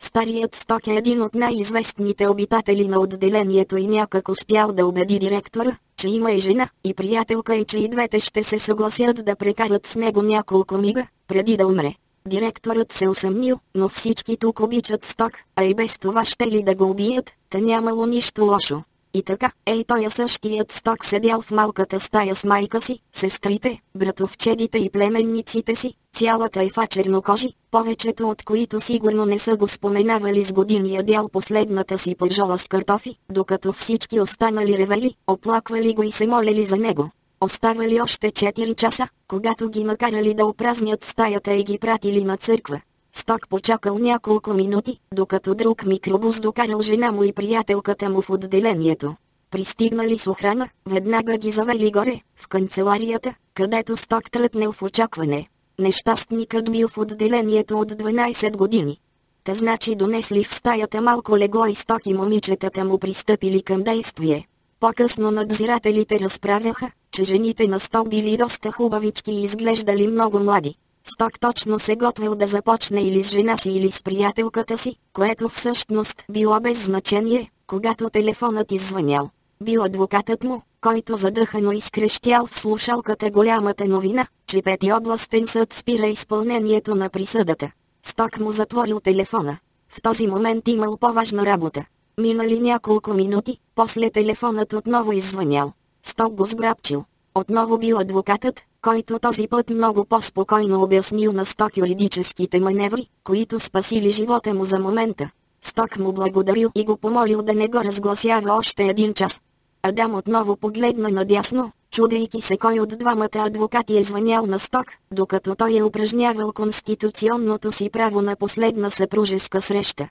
Старият Сток е един от най-известните обитатели на отделението и някак успял да убеди директора, че има и жена, и приятелка и че и двете ще се съгласят да прекарат с него няколко мига, преди да умре. Директорът се усъмнил, но всички тук обичат сток, а и без това ще ли да го убият, та нямало нищо лошо. И така, ей той е същият сток седял в малката стая с майка си, сестрите, братовчедите и племенниците си, цялата ефа чернокожи, повечето от които сигурно не са го споменавали с години дял последната си пържола с картофи, докато всички останали ревели, оплаквали го и се молели за него. Оставали още 4 часа, когато ги накарали да опразнят стаята и ги пратили на църква. Сток почакал няколко минути, докато друг микробус докарал жена му и приятелката му в отделението. Пристигнали с охрана, веднага ги завели горе, в канцеларията, където Сток тръпнел в очакване. Нещастникът бил в отделението от 12 години. Те значи донесли в стаята малко легло и Сток и момичетата му пристъпили към действие. По-късно надзирателите разправяха, че жените на Сток били доста хубавички и изглеждали много млади. Сток точно се готвил да започне или с жена си или с приятелката си, което всъщност било без значение, когато телефонът иззвънял. Бил адвокатът му, който задъхано изкрещял в слушалката голямата новина, че пети областен съд спира изпълнението на присъдата. Сток му затворил телефона. В този момент имал по-важна работа. Минали няколко минути, после телефонът отново иззвънял. Сток го сграбчил. Отново бил адвокатът, който този път много по-спокойно обяснил на Сток юридическите маневри, които спасили живота му за момента. Сток му благодарил и го помолил да не го разгласява още един час. Адам отново погледна надясно, чудейки се кой от двамата адвокати е звънял на Сток, докато той е упражнявал конституционното си право на последна съпружеска среща.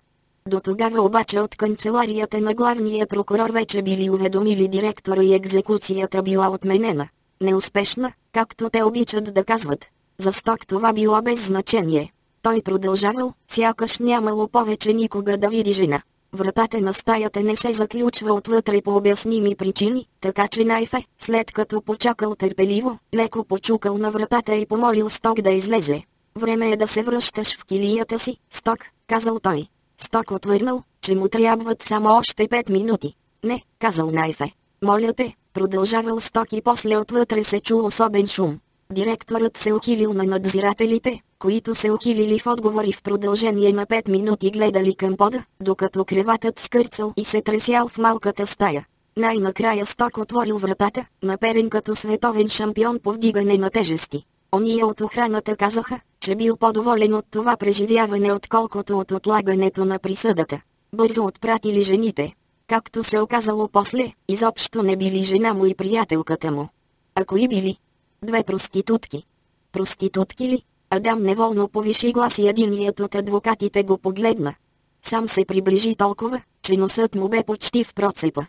До тогава обаче от канцеларията на главния прокурор вече били уведомили директора и екзекуцията била отменена. Неуспешна, както те обичат да казват. За сток това било без значение. Той продължавал, сякаш нямало повече никога да види жена. Вратата на стаята не се заключва отвътре по обясними причини, така че Найфе, след като почакал търпеливо, леко почукал на вратата и помолил Сток да излезе. Време е да се връщаш в килията си, Сток, казал той. Сток отвърнал, че му трябват само още пет минути. Не, казал Найфе. Моля те, продължавал Сток и после отвътре се чул особен шум. Директорът се ухилил на надзирателите, които се ухилили в отговори в продължение на 5 минути гледали към пода, докато креватът скърцал и се тресял в малката стая. Най-накрая Сток отворил вратата, наперен като световен шампион по вдигане на тежести. Ония от охраната казаха, че бил по-доволен от това преживяване отколкото от отлагането на присъдата. Бързо отпратили жените. Както се оказало после, изобщо не били жена му и приятелката му. Ако и били? Две проститутки. Проститутки ли? Адам неволно повиши глас и единият от адвокатите го погледна. Сам се приближи толкова, че носът му бе почти в процепа.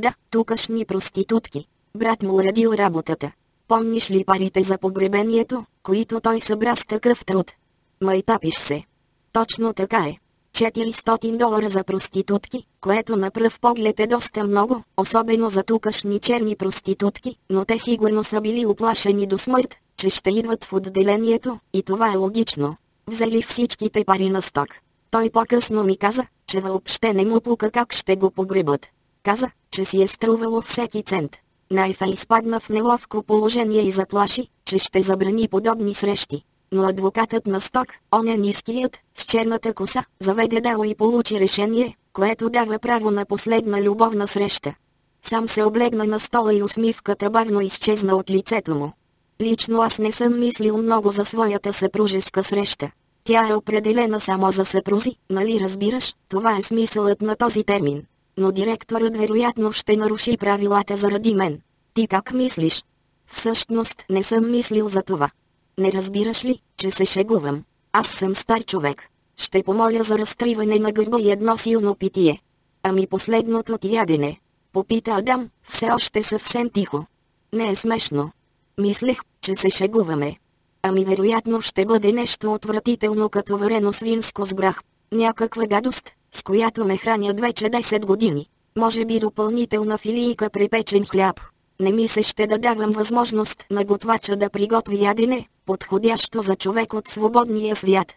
Да, тукашни проститутки. Брат му уредил работата. Помниш ли парите за погребението, които той събра с такъв труд? Майтапиш се. Точно така е. 400 долара за проститутки, което на пръв поглед е доста много, особено за тукашни черни проститутки, но те сигурно са били оплашени до смърт, че ще идват в отделението, и това е логично. Взели всичките пари на сток. Той по-късно ми каза, че въобще не му пука как ще го погребат. Каза, че си е струвало всеки цент. Найфа изпадна в неловко положение и заплаши, че ще забрани подобни срещи. Но адвокатът на сток, он е ниският, с черната коса, заведе дело и получи решение, което дава право на последна любовна среща. Сам се облегна на стола и усмивката бавно изчезна от лицето му. Лично аз не съм мислил много за своята съпружеска среща. Тя е определена само за съпрузи, нали разбираш, това е смисълът на този термин. Но директорът вероятно ще наруши правилата заради мен. Ти как мислиш? Всъщност не съм мислил за това. Не разбираш ли, че се шегувам? Аз съм стар човек. Ще помоля за разтриване на гърба и едно силно питие. Ами последното ти ядене? Попита Адам, все още съвсем тихо. Не е смешно. Мислех, че се шегуваме. Ами вероятно ще бъде нещо отвратително като варено свинско с грах. Някаква гадост, с която ме хранят вече 10 години. Може би допълнителна филийка припечен хляб. Не ми се ще да давам възможност на готвача да приготви ядене, подходящо за човек от свободния свят.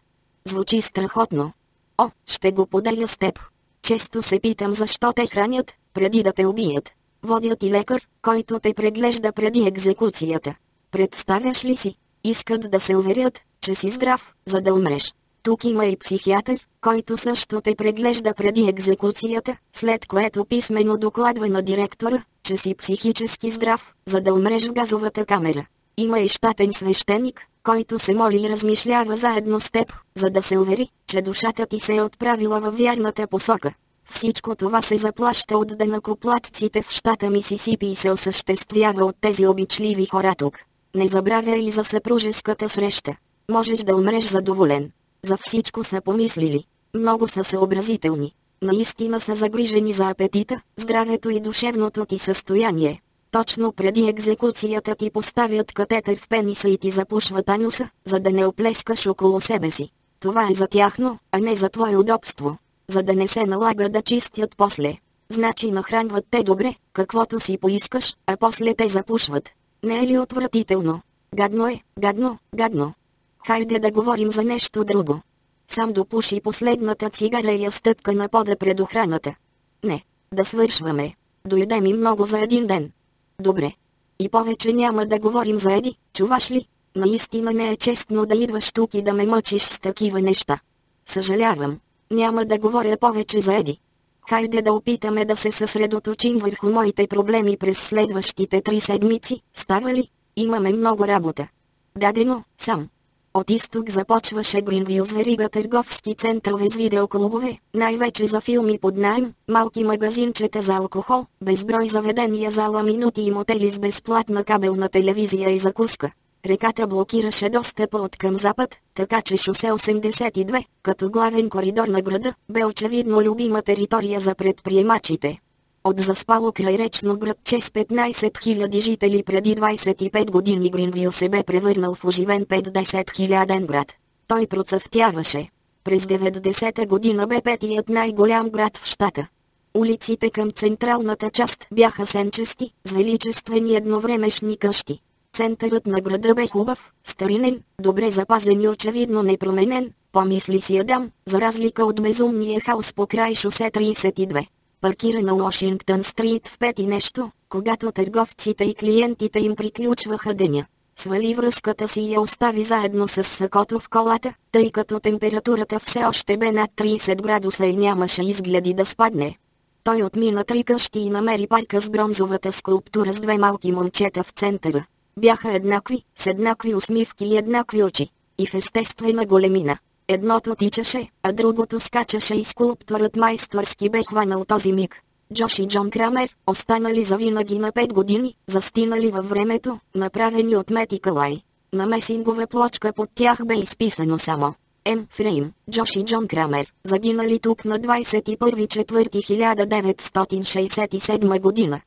Звучи страхотно. О, ще го поделя с теб. Често се питам защо те хранят, преди да те убият. Водят и лекар, който те преглежда преди екзекуцията. Представяш ли си? Искат да се уверят, че си здрав, за да умреш. Тук има и психиатър, който също те преглежда преди екзекуцията, след което писменно докладва на директора, че си психически здрав, за да умреш в газовата камера. Има и щатен свещеник, който се моли и размишлява заедно с теб, за да се увери, че душата ти се е отправила във вярната посока. Всичко това се заплаща от денакоплатците в щата Мисисипи и се осъществява от тези обичливи хора тук. Не забравяй и за съпружеската среща. Можеш да умреш задоволен. За всичко са помислили. Много са съобразителни. Наистина са загрижени за апетита, здравето и душевното ти състояние. Точно преди екзекуцията ти поставят катетър в пениса и ти запушват ануса, за да не оплескаш около себе си. Това е за тяхно, а не за твое удобство. За да не се налага да чистят после. Значи нахранват те добре, каквото си поискаш, а после те запушват. Не е ли отвратително? Гадно е, гадно, гадно. Хайде да говорим за нещо друго. Сам допуши последната цигара и я стъпка на пода пред охраната. Не, да свършваме. Дойде ми много за един ден. Добре. И повече няма да говорим за Еди, чуваш ли? Наистина не е честно да идваш тук и да ме мъчиш с такива неща. Съжалявам. Няма да говоря повече за Еди. Хайде да опитаме да се съсредоточим върху моите проблеми през следващите три седмици, става ли? Имаме много работа. Дадено, сам. От изток започваше Гринвил с верига търговски центрове с видеоклубове, най-вече за филми под найем, малки магазинчета за алкохол, безброй заведения за ламинути и мотели с безплатна кабелна телевизия и закуска. Реката блокираше достъпа от към запад, така че шосе 82, като главен коридор на града, бе очевидно любима територия за предприемачите. От заспало крайречно градче с 15 000 жители преди 25 години Гринвил се бе превърнал в оживен 50 хиляден град. Той процъфтяваше. През 90-та година бе петият най-голям град в щата. Улиците към централната част бяха сенчести, с величествени едновремешни къщи. Центърът на града бе хубав, старинен, добре запазен и очевидно непроменен, помисли си Адам, за разлика от безумния хаос по край шосе 32 паркира на Уошингтън стрит в пет и нещо, когато търговците и клиентите им приключваха деня. Свали връзката си и я остави заедно с сакото в колата, тъй като температурата все още бе над 30 градуса и нямаше изгледи да спадне. Той отмина три къщи и намери парка с бронзовата скулптура с две малки момчета в центъра. Бяха еднакви, с еднакви усмивки и еднакви очи. И в естествена големина. Едното тичаше, а другото скачаше и скулпторът майсторски бе хванал този миг. Джош и Джон Крамер, останали завинаги на 5 години, застинали във времето, направени от Мети Калай. На месингова плочка под тях бе изписано само М. Фрейм, Джош и Джон Крамер, загинали тук на 21.4.1967 година.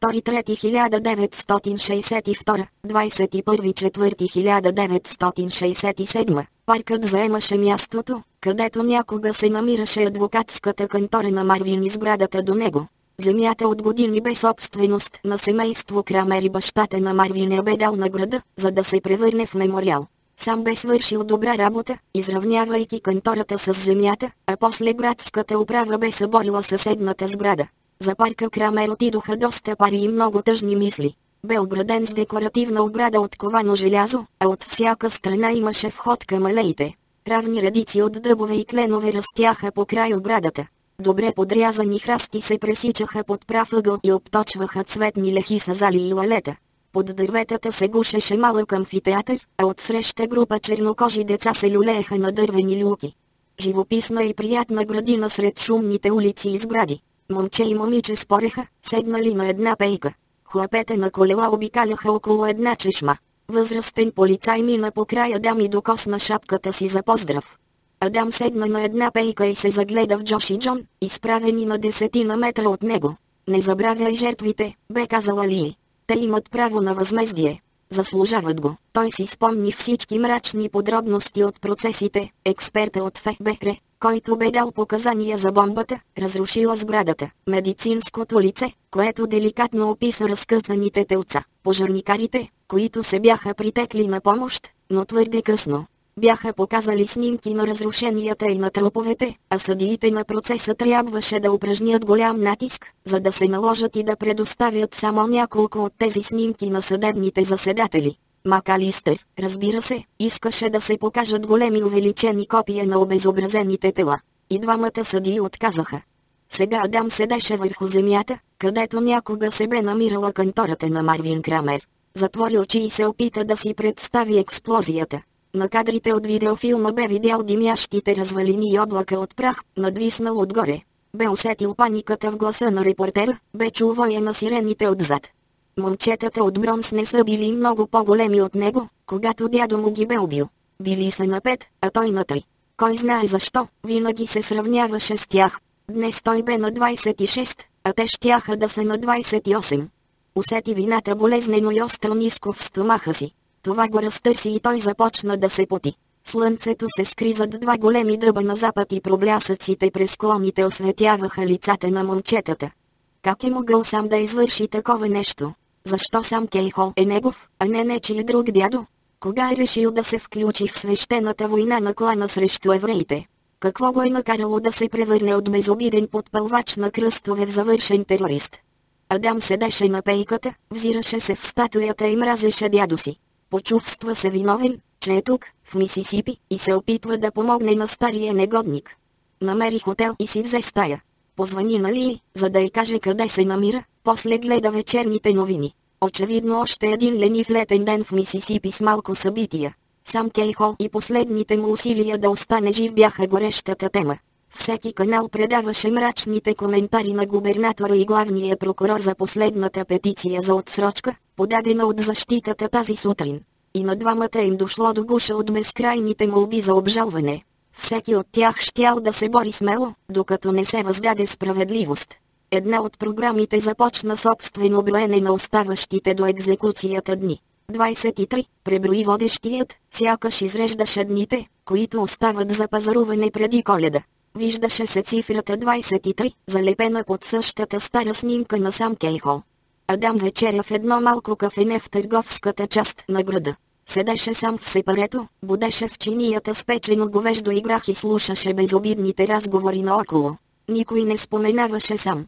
2-3-1962, 21-4-1967. Паркът заемаше мястото, където някога се намираше адвокатската кантора на Марвин и сградата до него. Земята от години бе собственост на семейство Крамер и бащата на Марвин е бе дал на града, за да се превърне в мемориал. Сам бе свършил добра работа, изравнявайки кантората с земята, а после градската управа бе съборила съседната сграда. За парка Крамер отидоха доста пари и много тъжни мисли. Бе ограден с декоративна ограда от ковано желязо, а от всяка страна имаше вход към алеите. Равни редици от дъбове и кленове растяха по край оградата. Добре подрязани храсти се пресичаха под прав ъгъл и обточваха цветни лехи с зали и лалета. Под дърветата се гушеше малък амфитеатър, а от среща група чернокожи деца се люлееха на дървени люки. Живописна и приятна градина сред шумните улици и сгради. Момче и момиче спореха, седнали на една пейка. Хлапете на колела обикаляха около една чешма. Възрастен полицай мина по края Адам и докосна шапката си за поздрав. Адам седна на една пейка и се загледа в Джош и Джон, изправени на десетина метра от него. Не забравяй жертвите, бе казала Ли. Те имат право на възмездие. Заслужават го. Той си спомни всички мрачни подробности от процесите, експерта от ФБР, който бе дал показания за бомбата, разрушила сградата, медицинското лице, което деликатно описа разкъсаните телца, пожарникарите, които се бяха притекли на помощ, но твърде късно. Бяха показали снимки на разрушенията и на труповете, а съдиите на процеса трябваше да упражнят голям натиск, за да се наложат и да предоставят само няколко от тези снимки на съдебните заседатели. Макалистър, разбира се, искаше да се покажат големи увеличени копия на обезобразените тела. И двамата съдии отказаха. Сега Адам седеше върху земята, където някога се бе намирала кантората на Марвин Крамер. Затвори очи и се опита да си представи експлозията. На кадрите от видеофилма бе видял димящите развалини и облака от прах, надвиснал отгоре. Бе усетил паниката в гласа на репортера, бе чул воя на сирените отзад. Момчетата от бронз не са били много по-големи от него, когато дядо му ги бе убил. Били са на пет, а той на три. Кой знае защо, винаги се сравняваше с тях. Днес той бе на 26, а те щяха да са на 28. Усети вината болезнено и остро ниско в стомаха си. Това го разтърси и той започна да се поти. Слънцето се скри зад два големи дъба на запад и проблясъците през склоните осветяваха лицата на момчетата. Как е могъл сам да извърши такова нещо? Защо сам Кейхол е негов, а не нечия друг дядо? Кога е решил да се включи в свещената война на клана срещу евреите? Какво го е накарало да се превърне от безобиден подпълвач на кръстове в завършен терорист? Адам седеше на пейката, взираше се в статуята и мразеше дядо си. Почувства се виновен, че е тук, в Мисисипи, и се опитва да помогне на стария негодник. Намери хотел и си взе стая. Позвани на Ли, за да й каже къде се намира, после гледа вечерните новини. Очевидно още един ленив летен ден в Мисисипи с малко събития. Сам Кейхол и последните му усилия да остане жив бяха горещата тема. Всеки канал предаваше мрачните коментари на губернатора и главния прокурор за последната петиция за отсрочка, подадена от защитата тази сутрин. И на двамата им дошло до гуша от безкрайните молби за обжалване. Всеки от тях щял да се бори смело, докато не се въздаде справедливост. Една от програмите започна собствено броене на оставащите до екзекуцията дни. 23, преброи водещият, сякаш изреждаше дните, които остават за пазаруване преди коледа. Виждаше се цифрата 23, залепена под същата стара снимка на сам Кейхол. Адам вечеря в едно малко кафене в търговската част на града. Седеше сам в сепарето, будеше в чинията с печено говеждо и грах и слушаше безобидните разговори наоколо. Никой не споменаваше сам.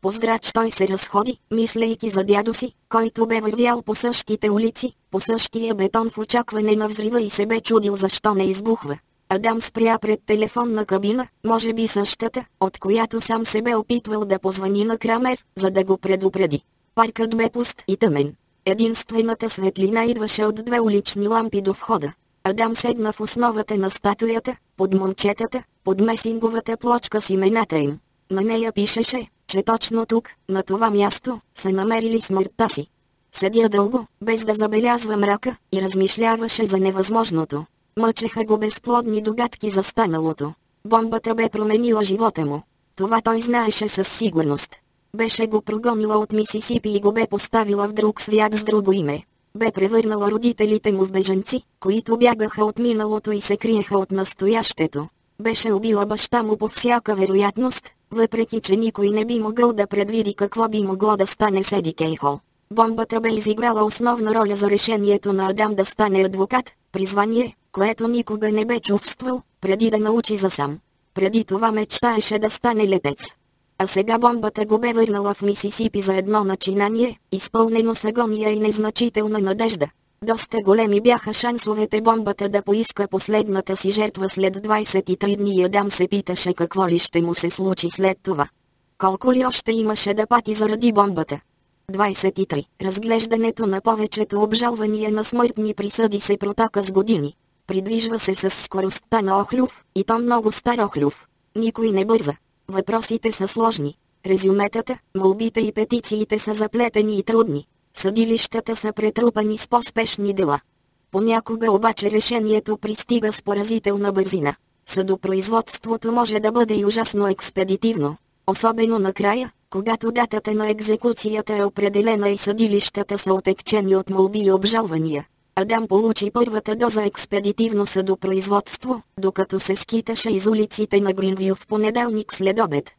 Поздрач той се разходи, мислейки за дядо си, който бе вървял по същите улици, по същия бетон в очакване на взрива и се бе чудил защо не избухва. Адам спря пред телефонна кабина, може би същата, от която сам се бе опитвал да позвани на Крамер, за да го предупреди. Паркът бе пуст и тъмен. Единствената светлина идваше от две улични лампи до входа. Адам седна в основата на статуята, под момчетата, под месинговата плочка с имената им. На нея пишеше, че точно тук, на това място, са намерили смъртта си. Седя дълго, без да забелязва мрака, и размишляваше за невъзможното. Мъчеха го безплодни догадки за станалото. Бомбата бе променила живота му. Това той знаеше със сигурност. Беше го прогонила от Мисисипи и го бе поставила в друг свят с друго име. Бе превърнала родителите му в беженци, които бягаха от миналото и се криеха от настоящето. Беше убила баща му по всяка вероятност, въпреки че никой не би могъл да предвиди какво би могло да стане с Еди Кейхол. Бомбата бе изиграла основна роля за решението на Адам да стане адвокат, призвание, което никога не бе чувствал, преди да научи за сам. Преди това мечтаеше да стане летец. А сега бомбата го бе върнала в Мисисипи за едно начинание, изпълнено с агония и незначителна надежда. Доста големи бяха шансовете бомбата да поиска последната си жертва след 23 дни и Адам се питаше какво ли ще му се случи след това. Колко ли още имаше да пати заради бомбата? 23. Разглеждането на повечето обжалвания на смъртни присъди се протака с години. Придвижва се с скоростта на Охлюв, и то много стар Охлюв. Никой не бърза. Въпросите са сложни. Резюметата, молбите и петициите са заплетени и трудни. Съдилищата са претрупани с по-спешни дела. Понякога обаче решението пристига с поразителна бързина. Съдопроизводството може да бъде и ужасно експедитивно. Особено накрая, когато датата на екзекуцията е определена и съдилищата са отекчени от молби и обжалвания. Адам получи първата доза експедитивно съдопроизводство, докато се скиташе из улиците на Гринвил в понеделник след обед.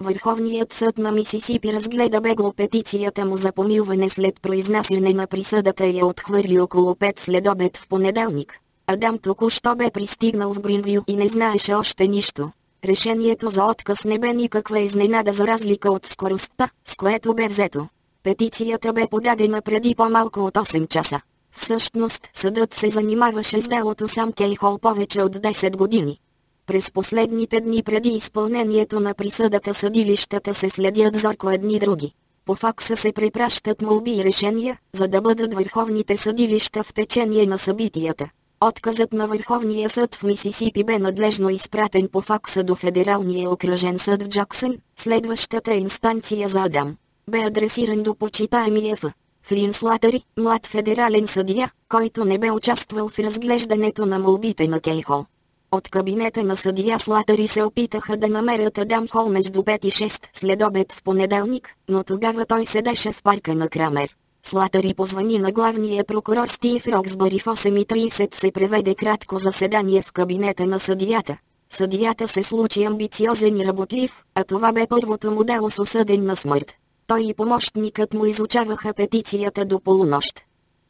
Върховният съд на Мисисипи разгледа бегло петицията му за помилване след произнасяне на присъдата и я отхвърли около 5 след обед в понеделник. Адам току-що бе пристигнал в Гринвил и не знаеше още нищо. Решението за отказ не бе никаква изненада за разлика от скоростта, с което бе взето. Петицията бе подадена преди по-малко от 8 часа. Всъщност съдът се занимаваше с делото сам Кейхол повече от 10 години. През последните дни преди изпълнението на присъдата съдилищата се следят зорко едни други. По факса се препращат молби и решения, за да бъдат върховните съдилища в течение на събитията. Отказът на Върховния съд в Мисисипи бе надлежно изпратен по факса до Федералния окръжен съд в Джаксън, следващата инстанция за Адам. Бе адресиран до почитаемия Ф. Флин Слатъри, млад федерален съдия, който не бе участвал в разглеждането на молбите на Кейхол. От кабинета на съдия Слатъри се опитаха да намерят Адам Хол между 5 и 6 след обед в понеделник, но тогава той седеше в парка на Крамер. Слатъри позвани на главния прокурор Стив Роксбъри в 8.30 се преведе кратко заседание в кабинета на съдията. Съдията се случи амбициозен и работлив, а това бе първото му дело с осъден на смърт. Той и помощникът му изучаваха петицията до полунощ.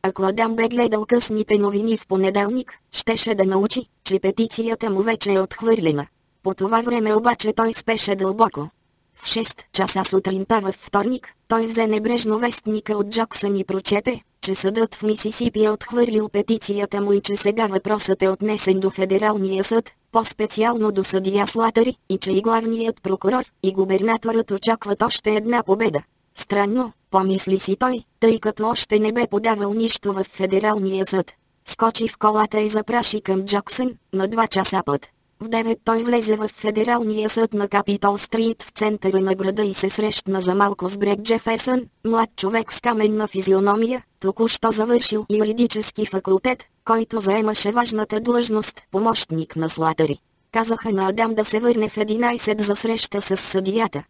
Ако Адам бе гледал късните новини в понеделник, щеше да научи, че петицията му вече е отхвърлена. По това време обаче той спеше дълбоко. В 6 часа сутринта във вторник, той взе небрежно вестника от Джоксън и прочете, че съдът в Мисисипи е отхвърлил петицията му и че сега въпросът е отнесен до Федералния съд, по-специално до съдия Слатъри, и че и главният прокурор, и губернаторът очакват още една победа. Странно, помисли си той, тъй като още не бе подавал нищо в Федералния съд. Скочи в колата и запраши към Джоксън, на два часа път. В 9 той влезе в Федералния съд на Капитол Стрит в центъра на града и се срещна за малко с Брек Джеферсън, млад човек с каменна физиономия, току-що завършил юридически факултет, който заемаше важната длъжност помощник на Слатъри. Казаха на Адам да се върне в 11 за среща с съдията.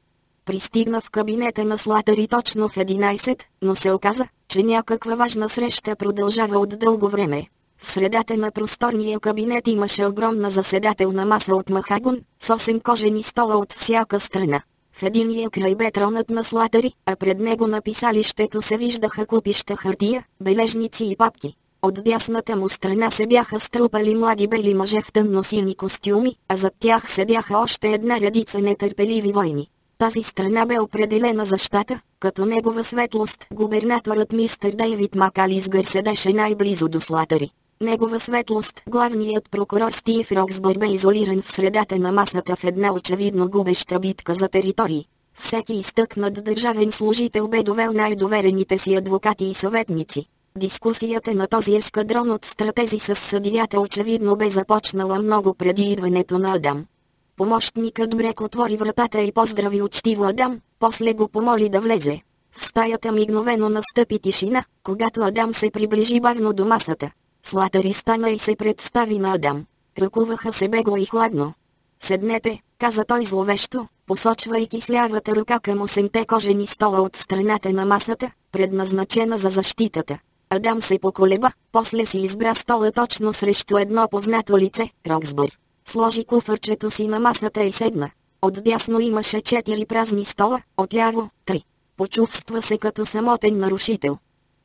Пристигна в кабинета на Слатъри точно в 11, но се оказа, че някаква важна среща продължава от дълго време. В средата на просторния кабинет имаше огромна заседателна маса от махагон, с 8 кожени стола от всяка страна. В единия край бе тронът на Слатъри, а пред него на писалището се виждаха купища хартия, бележници и папки. От дясната му страна се бяха струпали млади бели мъже в тъмно-сини костюми, а зад тях седяха още една редица нетърпеливи войни. Тази страна бе определена за щата, като негова светлост губернаторът мистер Дейвид Макализгър седеше най-близо до Слатъри. Негова светлост, главният прокурор Стив Роксбър бе изолиран в средата на масата в една очевидно губеща битка за територии. Всеки изтъкнат държавен служител бе довел най-доверените си адвокати и съветници. Дискусията на този ескадрон от стратези с съдията очевидно бе започнала много преди идването на Адам. Помощникът Брек отвори вратата и поздрави учтиво Адам, после го помоли да влезе. В стаята мигновено настъпи тишина, когато Адам се приближи бавно до масата. Слатари стана и се представи на Адам. Ръкуваха се бегло и хладно. Седнете, каза той зловещо, посочвайки с лявата ръка към осемте кожени стола от страната на масата, предназначена за защитата. Адам се поколеба, после си избра стола точно срещу едно познато лице, Роксбър. Сложи куфърчето си на масата и седна. Отдясно имаше четири празни стола, отляво – три. Почувства се като самотен нарушител.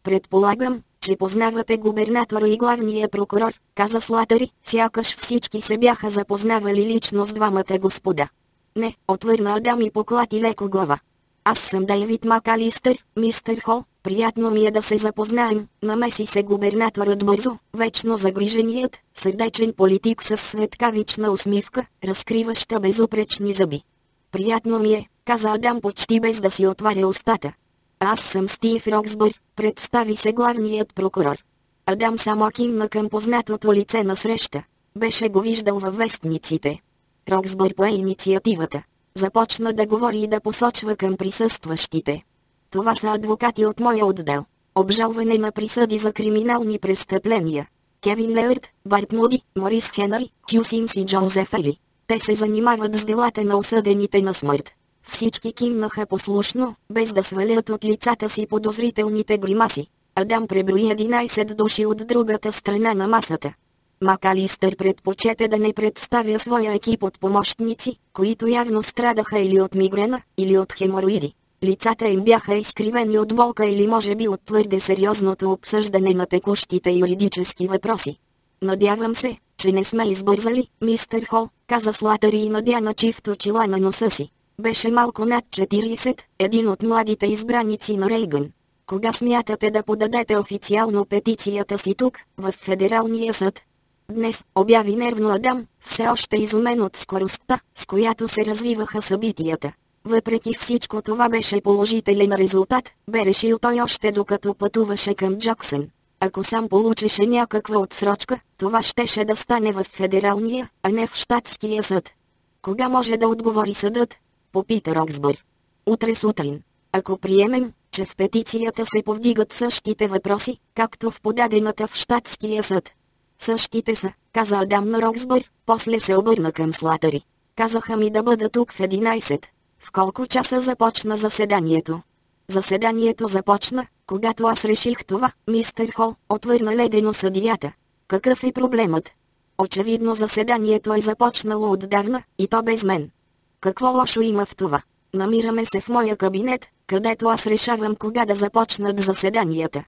Предполагам, че познавате губернатора и главния прокурор, каза Слатари, сякаш всички се бяха запознавали лично с двамата господа. Не, отвърна Адам и поклати леко глава. Аз съм Дейвид Макалистър, мистер Хол, приятно ми е да се запознаем, намеси се губернаторът бързо, вечно загриженият, сърдечен политик с светкавична усмивка, разкриваща безупречни зъби. Приятно ми е, каза Адам почти без да си отваря устата. Аз съм Стив Роксбър, представи се главният прокурор. Адам само кимна към познатото лице на среща. Беше го виждал във вестниците. Роксбър пое инициативата. Започна да говори и да посочва към присъстващите. Това са адвокати от моя отдел. Обжалване на присъди за криминални престъпления. Кевин Леърд, Барт Муди, Морис Хенри, Кю Симс и Джозеф Ели. Те се занимават с делата на осъдените на смърт. Всички кимнаха послушно, без да свалят от лицата си подозрителните гримаси. Адам преброи 11 души от другата страна на масата. Макалистър предпочете да не представя своя екип от помощници, които явно страдаха или от мигрена, или от хемороиди. Лицата им бяха изкривени от болка или може би от твърде сериозното обсъждане на текущите юридически въпроси. Надявам се, че не сме избързали, мистер Хол, каза Слатъри и надя на чифто чила на носа си. Беше малко над 40, един от младите избраници на Рейган. Кога смятате да подадете официално петицията си тук, в Федералния съд? Днес, обяви нервно Адам, все още изумен от скоростта, с която се развиваха събитията. Въпреки всичко това беше положителен резултат, бе решил той още докато пътуваше към Джаксън. Ако сам получеше някаква отсрочка, това щеше да стане в федералния, а не в щатския съд. Кога може да отговори съдът? Попита Роксбър. Утре сутрин. Ако приемем, че в петицията се повдигат същите въпроси, както в подадената в щатския съд. Същите са, каза Адам на Роксбър, после се обърна към Слатари. Казаха ми да бъда тук в 11. В колко часа започна заседанието? Заседанието започна, когато аз реших това, мистер Хол, отвърна ледено съдията. Какъв е проблемът? Очевидно заседанието е започнало отдавна, и то без мен. Какво лошо има в това? Намираме се в моя кабинет, където аз решавам кога да започнат заседанията.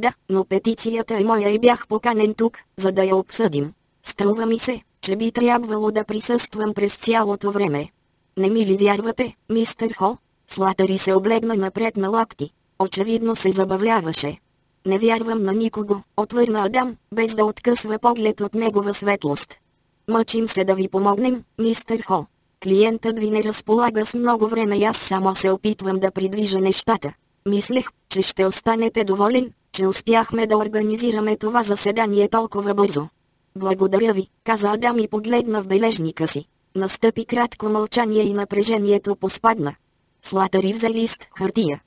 Да, но петицията е моя и бях поканен тук, за да я обсъдим. Струва ми се, че би трябвало да присъствам през цялото време. Не ми ли вярвате, мистер Хол? Слатари се облегна напред на лакти. Очевидно се забавляваше. Не вярвам на никого, отвърна Адам, без да откъсва поглед от негова светлост. Мъчим се да ви помогнем, мистер Хол. Клиентът ви не разполага с много време и аз само се опитвам да придвижа нещата. Мислех, че ще останете доволен, че успяхме да организираме това заседание толкова бързо. Благодаря ви, каза Адам и погледна в бележника си. Настъпи кратко мълчание и напрежението поспадна. Слатари взе лист хартия.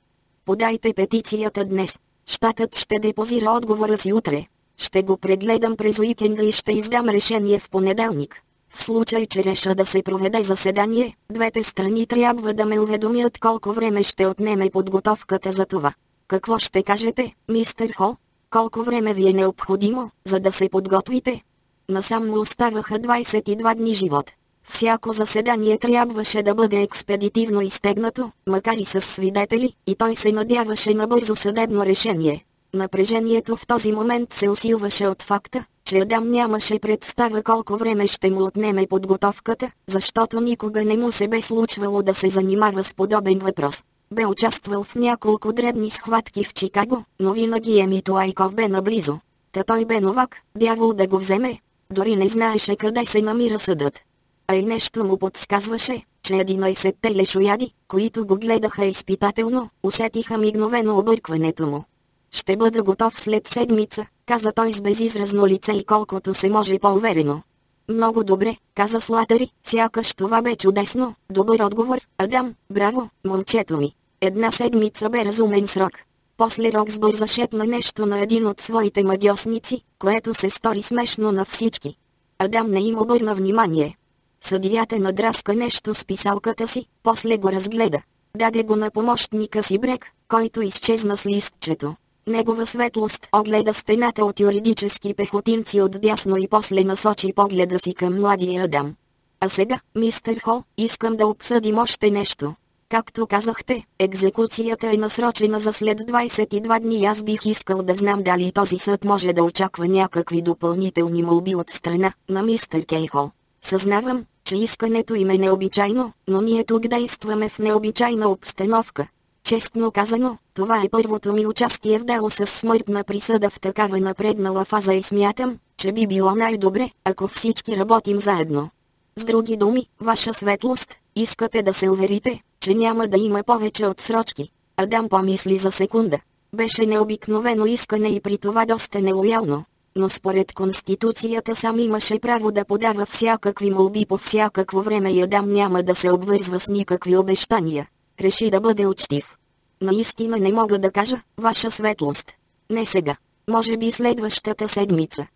Подайте петицията днес. Штатът ще депозира отговора си утре. Ще го прегледам през уикенда и ще издам решение в понеделник. В случай, че реша да се проведе заседание, двете страни трябва да ме уведомят колко време ще отнеме подготовката за това. Какво ще кажете, мистер Хол? Колко време ви е необходимо, за да се подготвите? Насам му оставаха 22 дни живот. Всяко заседание трябваше да бъде експедитивно изтегнато, макар и с свидетели, и той се надяваше на бързо съдебно решение. Напрежението в този момент се усилваше от факта, че Адам нямаше представа колко време ще му отнеме подготовката, защото никога не му се бе случвало да се занимава с подобен въпрос. Бе участвал в няколко дребни схватки в Чикаго, но винаги Емито Айков бе наблизо. Та той бе новак, дявол да го вземе. Дори не знаеше къде се намира съдът. А и нещо му подсказваше, че 11-те лешояди, които го гледаха изпитателно, усетиха мигновено объркването му. Ще бъда готов след седмица, каза той с безизразно лице и колкото се може по-уверено. Много добре, каза Слатари, сякаш това бе чудесно, добър отговор, Адам, браво, момчето ми. Една седмица бе разумен срок. После Роксбър зашепна нещо на един от своите магиосници, което се стори смешно на всички. Адам не им обърна внимание. Съдията надраска нещо с писалката си, после го разгледа. Даде го на помощника си Брек, който изчезна с листчето. Негова светлост огледа стената от юридически пехотинци от дясно и после насочи погледа си към младия Адам. А сега, мистер Хол, искам да обсъдим още нещо. Както казахте, екзекуцията е насрочена за след 22 дни аз бих искал да знам дали този съд може да очаква някакви допълнителни молби от страна на мистер Кейхол. Съзнавам, че искането им е необичайно, но ние тук действаме в необичайна обстановка. Честно казано, това е първото ми участие в дело с смъртна присъда в такава напреднала фаза и смятам, че би било най-добре, ако всички работим заедно. С други думи, ваша светлост, искате да се уверите, че няма да има повече отсрочки. Адам помисли за секунда. Беше необикновено искане и при това доста нелоялно. Но според Конституцията сам имаше право да подава всякакви молби по всякакво време и Адам няма да се обвързва с никакви обещания реши да бъде учтив. Наистина не мога да кажа, ваша светлост. Не сега. Може би следващата седмица.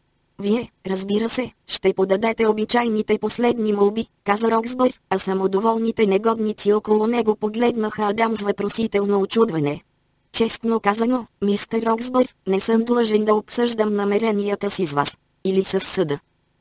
Вие, разбира се, ще подадете обичайните последни молби, каза Роксбър, а самодоволните негодници около него погледнаха Адам с въпросително очудване. Честно казано, мистер Роксбър, не съм длъжен да обсъждам намеренията си с вас. Или с съда.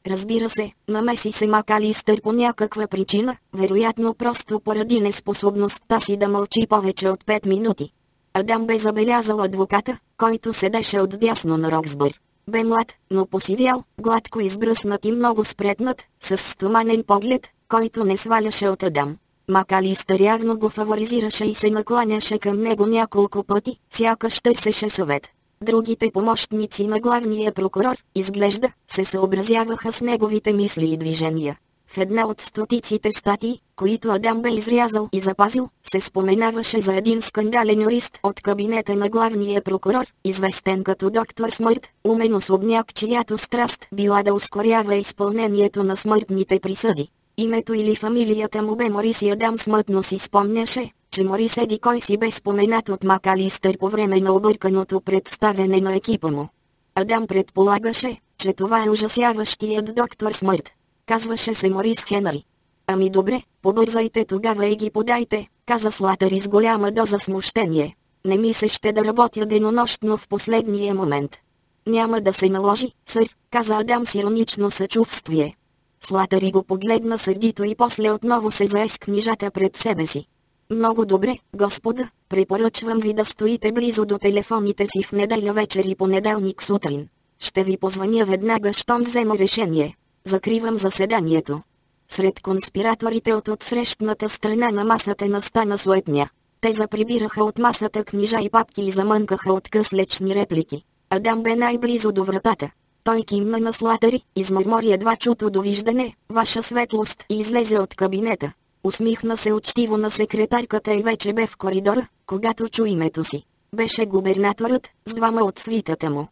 Разбира се, намеси се Макалистър по някаква причина, вероятно просто поради неспособността си да мълчи повече от 5 минути. Адам бе забелязал адвоката, който седеше отдясно на Роксбър. Бе млад, но посивял, гладко избръснат и много спретнат, с стоманен поглед, който не сваляше от Адам. Макалистър явно го фаворизираше и се накланяше към него няколко пъти, сякаш търсеше съвет. Другите помощници на главния прокурор, изглежда, се съобразяваха с неговите мисли и движения. В една от стотиците статии, които Адам бе изрязал и запазил, се споменаваше за един скандален юрист от кабинета на главния прокурор, известен като доктор Смърт, умен особняк, чиято страст била да ускорява изпълнението на смъртните присъди. Името или фамилията му бе Морис и Адам смътно си спомняше, че Морис еди кой си бе споменат от Макалистър по време на обърканото представяне на екипа му. Адам предполагаше, че това е ужасяващият доктор Смърт. Казваше се Морис Хенри. Ами добре, побързайте тогава и ги подайте, каза Слатъри с голяма доза смущение. Не ми се ще да работя денонощно в последния момент. Няма да се наложи, сър, каза Адам с иронично съчувствие. Слатъри го погледна сърдито и после отново се зае с книжата пред себе си. Много добре, господа, препоръчвам ви да стоите близо до телефоните си в неделя вечер и понеделник сутрин. Ще ви позвъня веднага, щом взема решение. Закривам заседанието. Сред конспираторите от отсрещната страна на масата настана суетня. Те заприбираха от масата книжа и папки и замънкаха от къслечни реплики. Адам бе най-близо до вратата. Той кимна на слатари, измърмори едва чуто довиждане, ваша светлост и излезе от кабинета. Усмихна се учтиво на секретарката и вече бе в коридора, когато чу името си. Беше губернаторът, с двама от свитата му.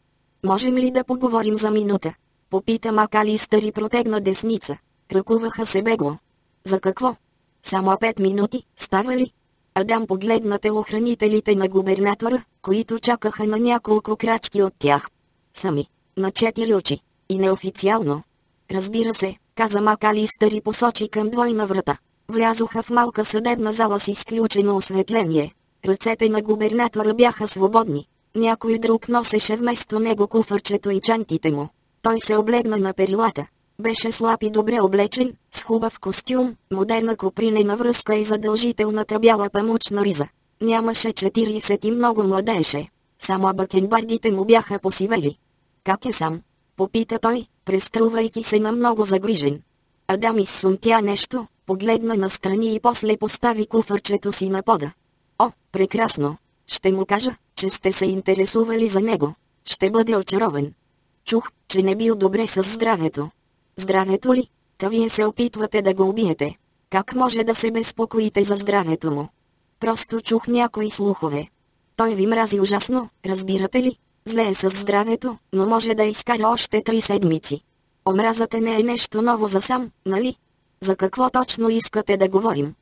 Можем ли да поговорим за минута? Попита Макалистър и протегна десница. Ръкуваха се бегло. За какво? Само пет минути, става ли? Адам погледна телохранителите на губернатора, които чакаха на няколко крачки от тях. Сами, на четири очи. И неофициално. Разбира се, каза Макалистър и посочи към двойна врата. Влязоха в малка съдебна зала с изключено осветление. Ръцете на губернатора бяха свободни. Някой друг носеше вместо него куфърчето и чантите му. Той се облегна на перилата. Беше слаб и добре облечен, с хубав костюм, модерна копринена връзка и задължителната бяла памучна риза. Нямаше 40 и много младеше. Само бакенбардите му бяха посивели. Как е сам? Попита той, преструвайки се на много загрижен. Адам изсумтя нещо, погледна настрани и после постави куфърчето си на пода. О, прекрасно! Ще му кажа, че сте се интересували за него. Ще бъде очарован. Чух, че не бил добре с здравето. Здравето ли? Та вие се опитвате да го убиете. Как може да се безпокоите за здравето му? Просто чух някои слухове. Той ви мрази ужасно, разбирате ли? Зле е с здравето, но може да изкара още три седмици. Омразата не е нещо ново за сам, нали? За какво точно искате да говорим?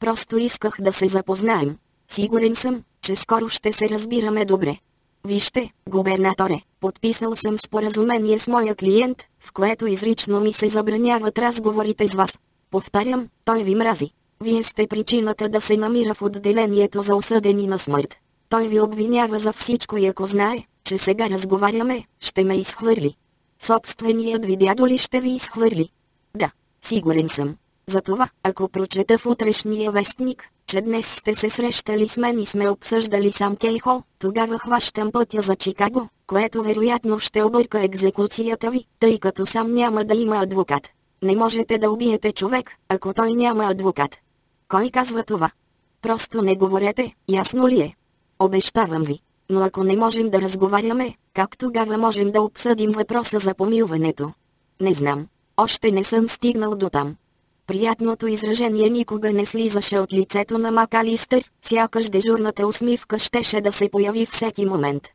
Просто исках да се запознаем. Сигурен съм, че скоро ще се разбираме добре. Вижте, губернаторе, подписал съм споразумение с моя клиент, в което изрично ми се забраняват разговорите с вас. Повтарям, той ви мрази. Вие сте причината да се намира в отделението за осъдени на смърт. Той ви обвинява за всичко и ако знае, че сега разговаряме, ще ме изхвърли. Собственият ви дядо ли ще ви изхвърли? Да, сигурен съм. Затова, ако прочета в утрешния вестник, че днес сте се срещали с мен и сме обсъждали сам Кейхол, тогава хващам пътя за Чикаго, което вероятно ще обърка екзекуцията ви, тъй като сам няма да има адвокат. Не можете да убиете човек, ако той няма адвокат. Кой казва това? Просто не говорете, ясно ли е? Обещавам ви. Но ако не можем да разговаряме, как тогава можем да обсъдим въпроса за помилването? Не знам. Още не съм стигнал до там. Приятното изражение никога не слизаше от лицето на Макалистър, сякаш дежурната усмивка щеше да се появи всеки момент.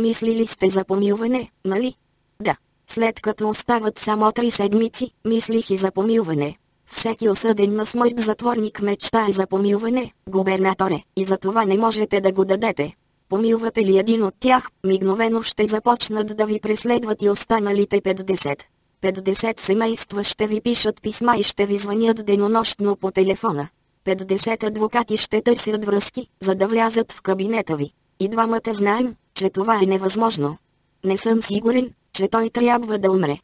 Мислили сте за помилване, нали? Да. След като остават само три седмици, мислих и за помилване. Всеки осъден на смърт затворник мечтае за помилване, губернаторе, и за това не можете да го дадете. Помилвате ли един от тях, мигновено ще започнат да ви преследват и останалите 50. 50 семейства ще ви пишат писма и ще ви звънят денонощно по телефона. 50 адвокати ще търсят връзки, за да влязат в кабинета ви. И двамата знаем, че това е невъзможно. Не съм сигурен, че той трябва да умре.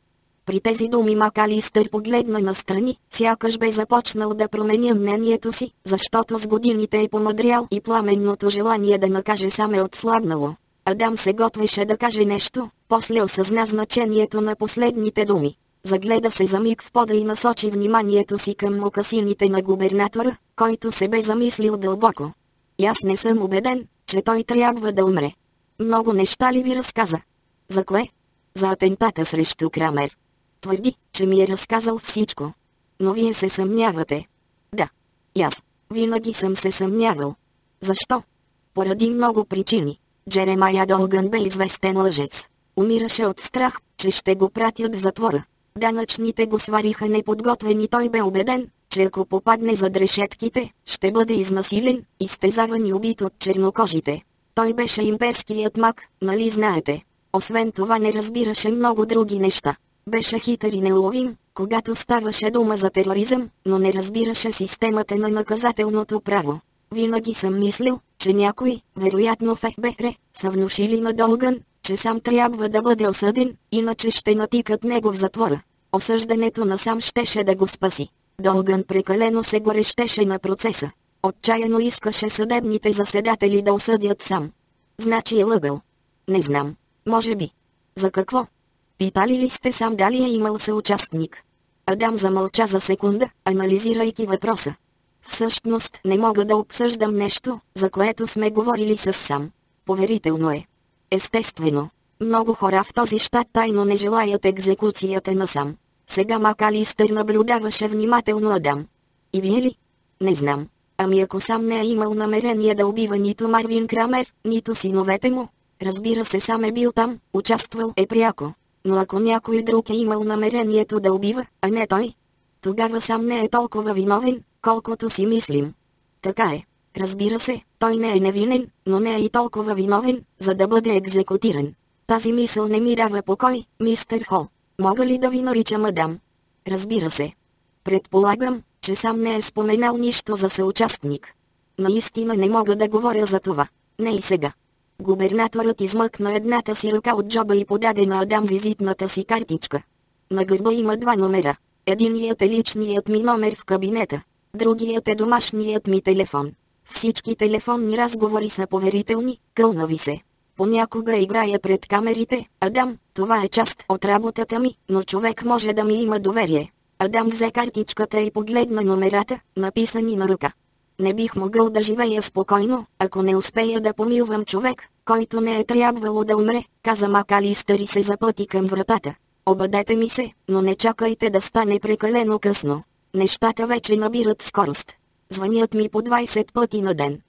При тези думи Макалистър погледна настрани, сякаш бе започнал да променя мнението си, защото с годините е помъдрял и пламенното желание да накаже сам е отслабнало. Адам се готвеше да каже нещо, после осъзна значението на последните думи. Загледа се за миг в пода и насочи вниманието си към мокасините на губернатора, който се бе замислил дълбоко. И аз не съм убеден, че той трябва да умре. Много неща ли ви разказа? За кое? За атентата срещу Крамер. Твърди, че ми е разказал всичко. Но вие се съмнявате. Да. И аз. Винаги съм се съмнявал. Защо? Поради много причини. Джеремая Долган бе известен лъжец. Умираше от страх, че ще го пратят в затвора. Данъчните го свариха неподготвен и той бе убеден, че ако попадне зад решетките, ще бъде изнасилен, изтезаван и убит от чернокожите. Той беше имперският мак, нали знаете? Освен това не разбираше много други неща. Беше хитър и неуловим, когато ставаше дума за тероризъм, но не разбираше системата на наказателното право. Винаги съм мислил, че някой, вероятно в ФБР, са внушили на Долган, че сам трябва да бъде осъден, иначе ще натикат него в затвора. Осъждането на сам щеше да го спаси. Долган прекалено се горещеше на процеса. Отчаяно искаше съдебните заседатели да осъдят сам. Значи е лъгал. Не знам. Може би. За какво? Питали ли сте сам дали е имал съучастник? Адам замълча за секунда, анализирайки въпроса. Всъщност не мога да обсъждам нещо, за което сме говорили с сам. Поверително е. Естествено. Много хора в този щат тайно не желаят екзекуцията на сам. Сега Макалистър наблюдаваше внимателно Адам. И вие ли? Не знам. Ами ако сам не е имал намерение да убива нито Марвин Крамер, нито синовете му, разбира се сам е бил там, участвал е пряко. Но ако някой друг е имал намерението да убива, а не той, тогава сам не е толкова виновен, колкото си мислим. Така е. Разбира се, той не е невинен, но не е и толкова виновен, за да бъде екзекутиран. Тази мисъл не ми дава покой, мистер Хол. Мога ли да ви наричам мадам? Разбира се. Предполагам, че сам не е споменал нищо за съучастник. Наистина не мога да говоря за това. Не и сега. Губернаторът измъкна едната си ръка от джоба и подаде на Адам визитната си картичка. На гърба има два номера. Единият е личният ми номер в кабинета. Другият е домашният ми телефон. Всички телефонни разговори са поверителни, кълнави се. Понякога играя пред камерите, Адам, това е част от работата ми, но човек може да ми има доверие. Адам взе картичката и погледна номерата, написани на ръка. Не бих могъл да живея спокойно, ако не успея да помилвам човек, който не е трябвало да умре, каза Макалистър и се запъти към вратата. Обадете ми се, но не чакайте да стане прекалено късно. Нещата вече набират скорост. Звънят ми по 20 пъти на ден.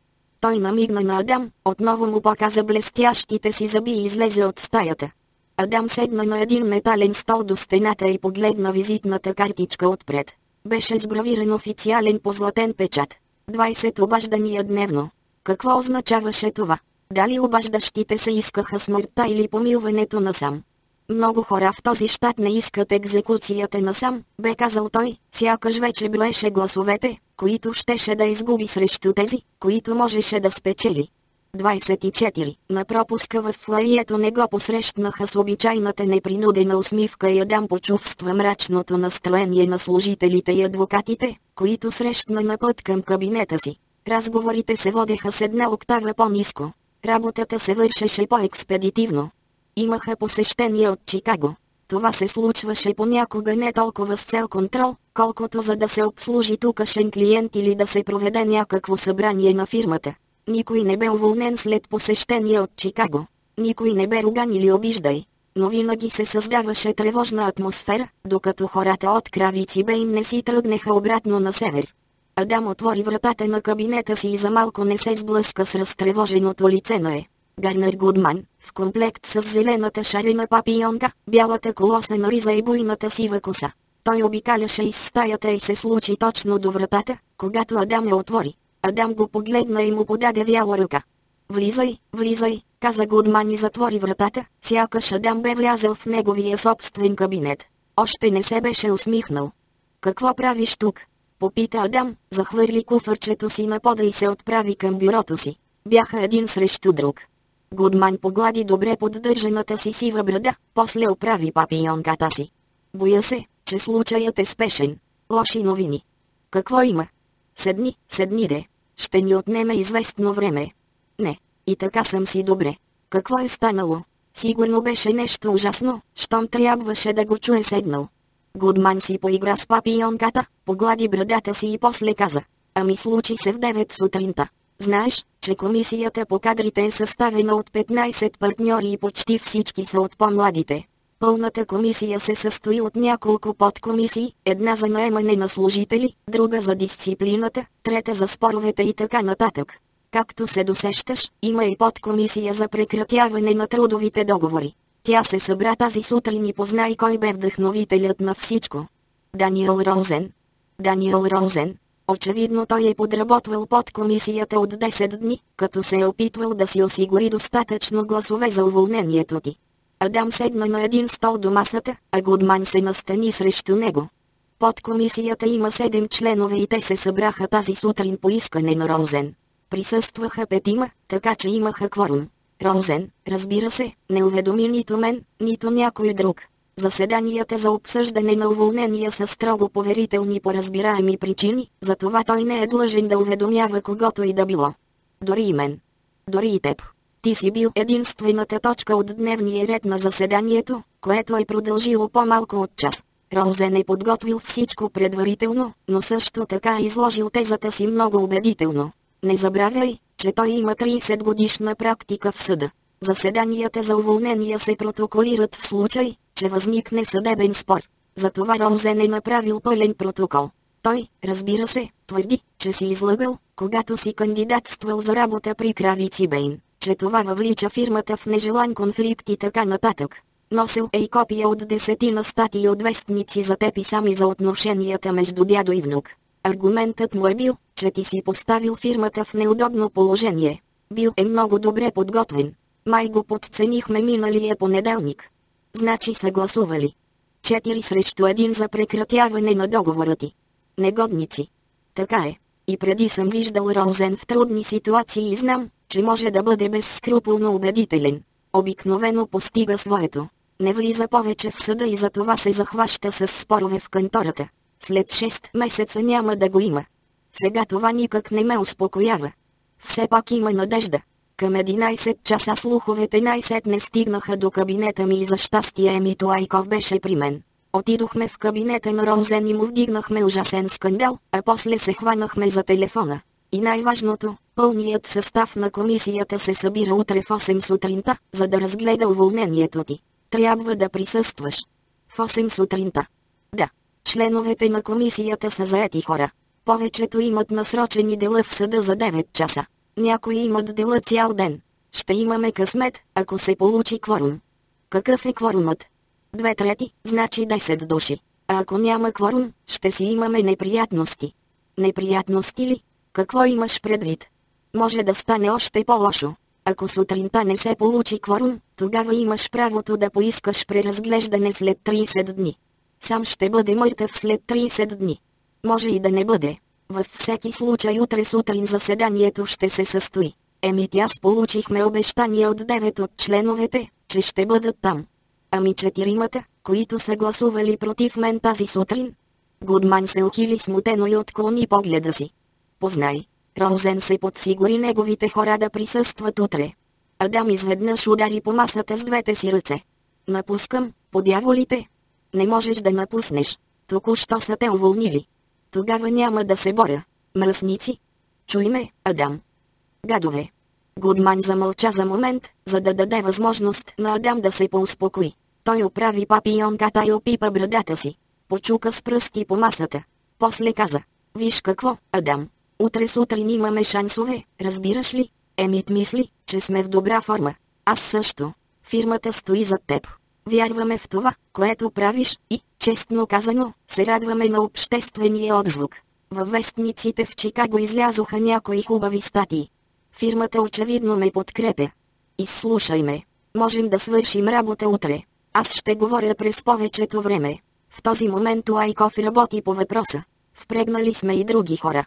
Той намигна на Адам, отново му показа блестящите си зъби и излезе от стаята. Адам седна на един метален стол до стената и погледна визитната картичка отпред. Беше сгравиран официален позлатен печат. 20 обаждания дневно. Какво означаваше това? Дали обаждащите се искаха смъртта или помилването насам? Много хора в този щат не искат екзекуцията насам, бе казал той, сякаш вече броеше гласовете, които щеше да изгуби срещу тези, които можеше да спечели. 24. На пропуска в флаието не го посрещнаха с обичайната непринудена усмивка и Адам почувства мрачното настроение на служителите и адвокатите, които срещна на път към кабинета си. Разговорите се водеха с една октава по-низко. Работата се вършеше по-експедитивно. Имаха посещение от Чикаго. Това се случваше понякога не толкова с цел контрол, колкото за да се обслужи тукашен клиент или да се проведе някакво събрание на фирмата. Никой не бе уволнен след посещение от Чикаго. Никой не бе руган или обиждай. Но винаги се създаваше тревожна атмосфера, докато хората от Кравици Бейн не си тръгнеха обратно на север. Адам отвори вратата на кабинета си и за малко не се сблъска с разтревоженото лице на е. Гарнер Гудман, в комплект с зелената шарена папионка, бялата колосена риза и буйната сива коса. Той обикаляше из стаята и се случи точно до вратата, когато Адам я отвори. Адам го погледна и му подаде вяла ръка. Влизай, влизай, каза Гудман и затвори вратата, сякаш Адам бе влязъл в неговия собствен кабинет. Още не се беше усмихнал. Какво правиш тук? Попита Адам, захвърли куфърчето си на пода и се отправи към бюрото си. Бяха един срещу друг. Гудман поглади добре поддържаната си сива брада, после оправи папионката си. Боя се, че случаят е спешен. Лоши новини. Какво има? Седни, седни де. Ще ни отнеме известно време. Не, и така съм си добре. Какво е станало? Сигурно беше нещо ужасно, щом трябваше да го чуе седнал. Гудман си поигра с папионката, поглади брадата си и после каза. Ами случи се в 9 сутринта. Знаеш, че комисията по кадрите е съставена от 15 партньори и почти всички са от по-младите. Пълната комисия се състои от няколко подкомисии, една за наемане на служители, друга за дисциплината, трета за споровете и така нататък. Както се досещаш, има и подкомисия за прекратяване на трудовите договори. Тя се събра тази сутрин и познай кой бе вдъхновителят на всичко. Даниел Розен. Даниел Розен. Очевидно той е подработвал под комисията от 10 дни, като се е опитвал да си осигури достатъчно гласове за уволнението ти. Адам седна на един стол до масата, а Гудман се настани срещу него. Под комисията има седем членове и те се събраха тази сутрин по искане на Розен. Присъстваха петима, така че имаха кворум. Розен, разбира се, не уведоми нито мен, нито някой друг. Заседанията за обсъждане на уволнения са строго поверителни по разбираеми причини, затова той не е длъжен да уведомява когото и да било. Дори и мен. Дори и теб. Ти си бил единствената точка от дневния ред на заседанието, което е продължило по-малко от час. Розен е подготвил всичко предварително, но също така е изложил тезата си много убедително. Не забравяй, че той има 30 годишна практика в съда. Заседанията за уволнения се протоколират в случай, че възникне съдебен спор. Затова Розен е направил пълен протокол. Той, разбира се, твърди, че си излъгал, когато си кандидатствал за работа при Кравици Бейн, че това въвлича фирмата в нежелан конфликт и така нататък. Носил е и копия от десетина статии от вестници за теб и сами за отношенията между дядо и внук. Аргументът му е бил, че ти си поставил фирмата в неудобно положение. Бил е много добре подготвен. Май го подценихме миналия понеделник. Значи са гласували. Четири срещу един за прекратяване на договора ти. Негодници. Така е. И преди съм виждал Розен в трудни ситуации и знам, че може да бъде безскрупулно убедителен. Обикновено постига своето. Не влиза повече в съда и за това се захваща с спорове в кантората. След 6 месеца няма да го има. Сега това никак не ме успокоява. Все пак има надежда. Към 11 часа слуховете най-сетне стигнаха до кабинета ми и за щастие Емито Айков беше при мен. Отидохме в кабинета на Розен и му вдигнахме ужасен скандал, а после се хванахме за телефона. И най-важното, пълният състав на комисията се събира утре в 8 сутринта, за да разгледа уволнението ти. Трябва да присъстваш. В 8 сутринта. Да. Членовете на комисията са заети хора. Повечето имат насрочени дела в съда за 9 часа. Някои имат дела цял ден. Ще имаме късмет, ако се получи кворум. Какъв е кворумът? Две трети, значи 10 души. А ако няма кворум, ще си имаме неприятности. Неприятности ли? Какво имаш предвид? Може да стане още по-лошо. Ако сутринта не се получи кворум, тогава имаш правото да поискаш преразглеждане след 30 дни. Сам ще бъде мъртъв след 30 дни. Може и да не бъде. Във всеки случай утре сутрин заседанието ще се състои. Еми аз получихме обещание от 9 от членовете, че ще бъдат там. Ами четиримата, които са гласували против мен тази сутрин? Гудман се ухили смутено и отклони погледа си. Познай, Розен се подсигури неговите хора да присъстват утре. Адам изведнъж удари по масата с двете си ръце. Напускам, подяволите. Не можеш да напуснеш. Току-що са те уволнили. Тогава няма да се боря. Мръсници. Чуй ме, Адам. Гадове. Гудман замълча за момент, за да даде възможност на Адам да се поуспокои. Той оправи папионката и опипа брадата си. Почука с пръсти по масата. После каза, виж какво, Адам. Утре сутрин имаме шансове, разбираш ли? Емит мисли, че сме в добра форма. Аз също. Фирмата стои зад теб. Вярваме в това, което правиш и, честно казано, се радваме на обществения отзвук. Във вестниците в Чикаго излязоха някои хубави статии. Фирмата очевидно ме подкрепя. Изслушай ме. Можем да свършим работа утре. Аз ще говоря през повечето време. В този момент Уайков работи по въпроса. Впрегнали сме и други хора.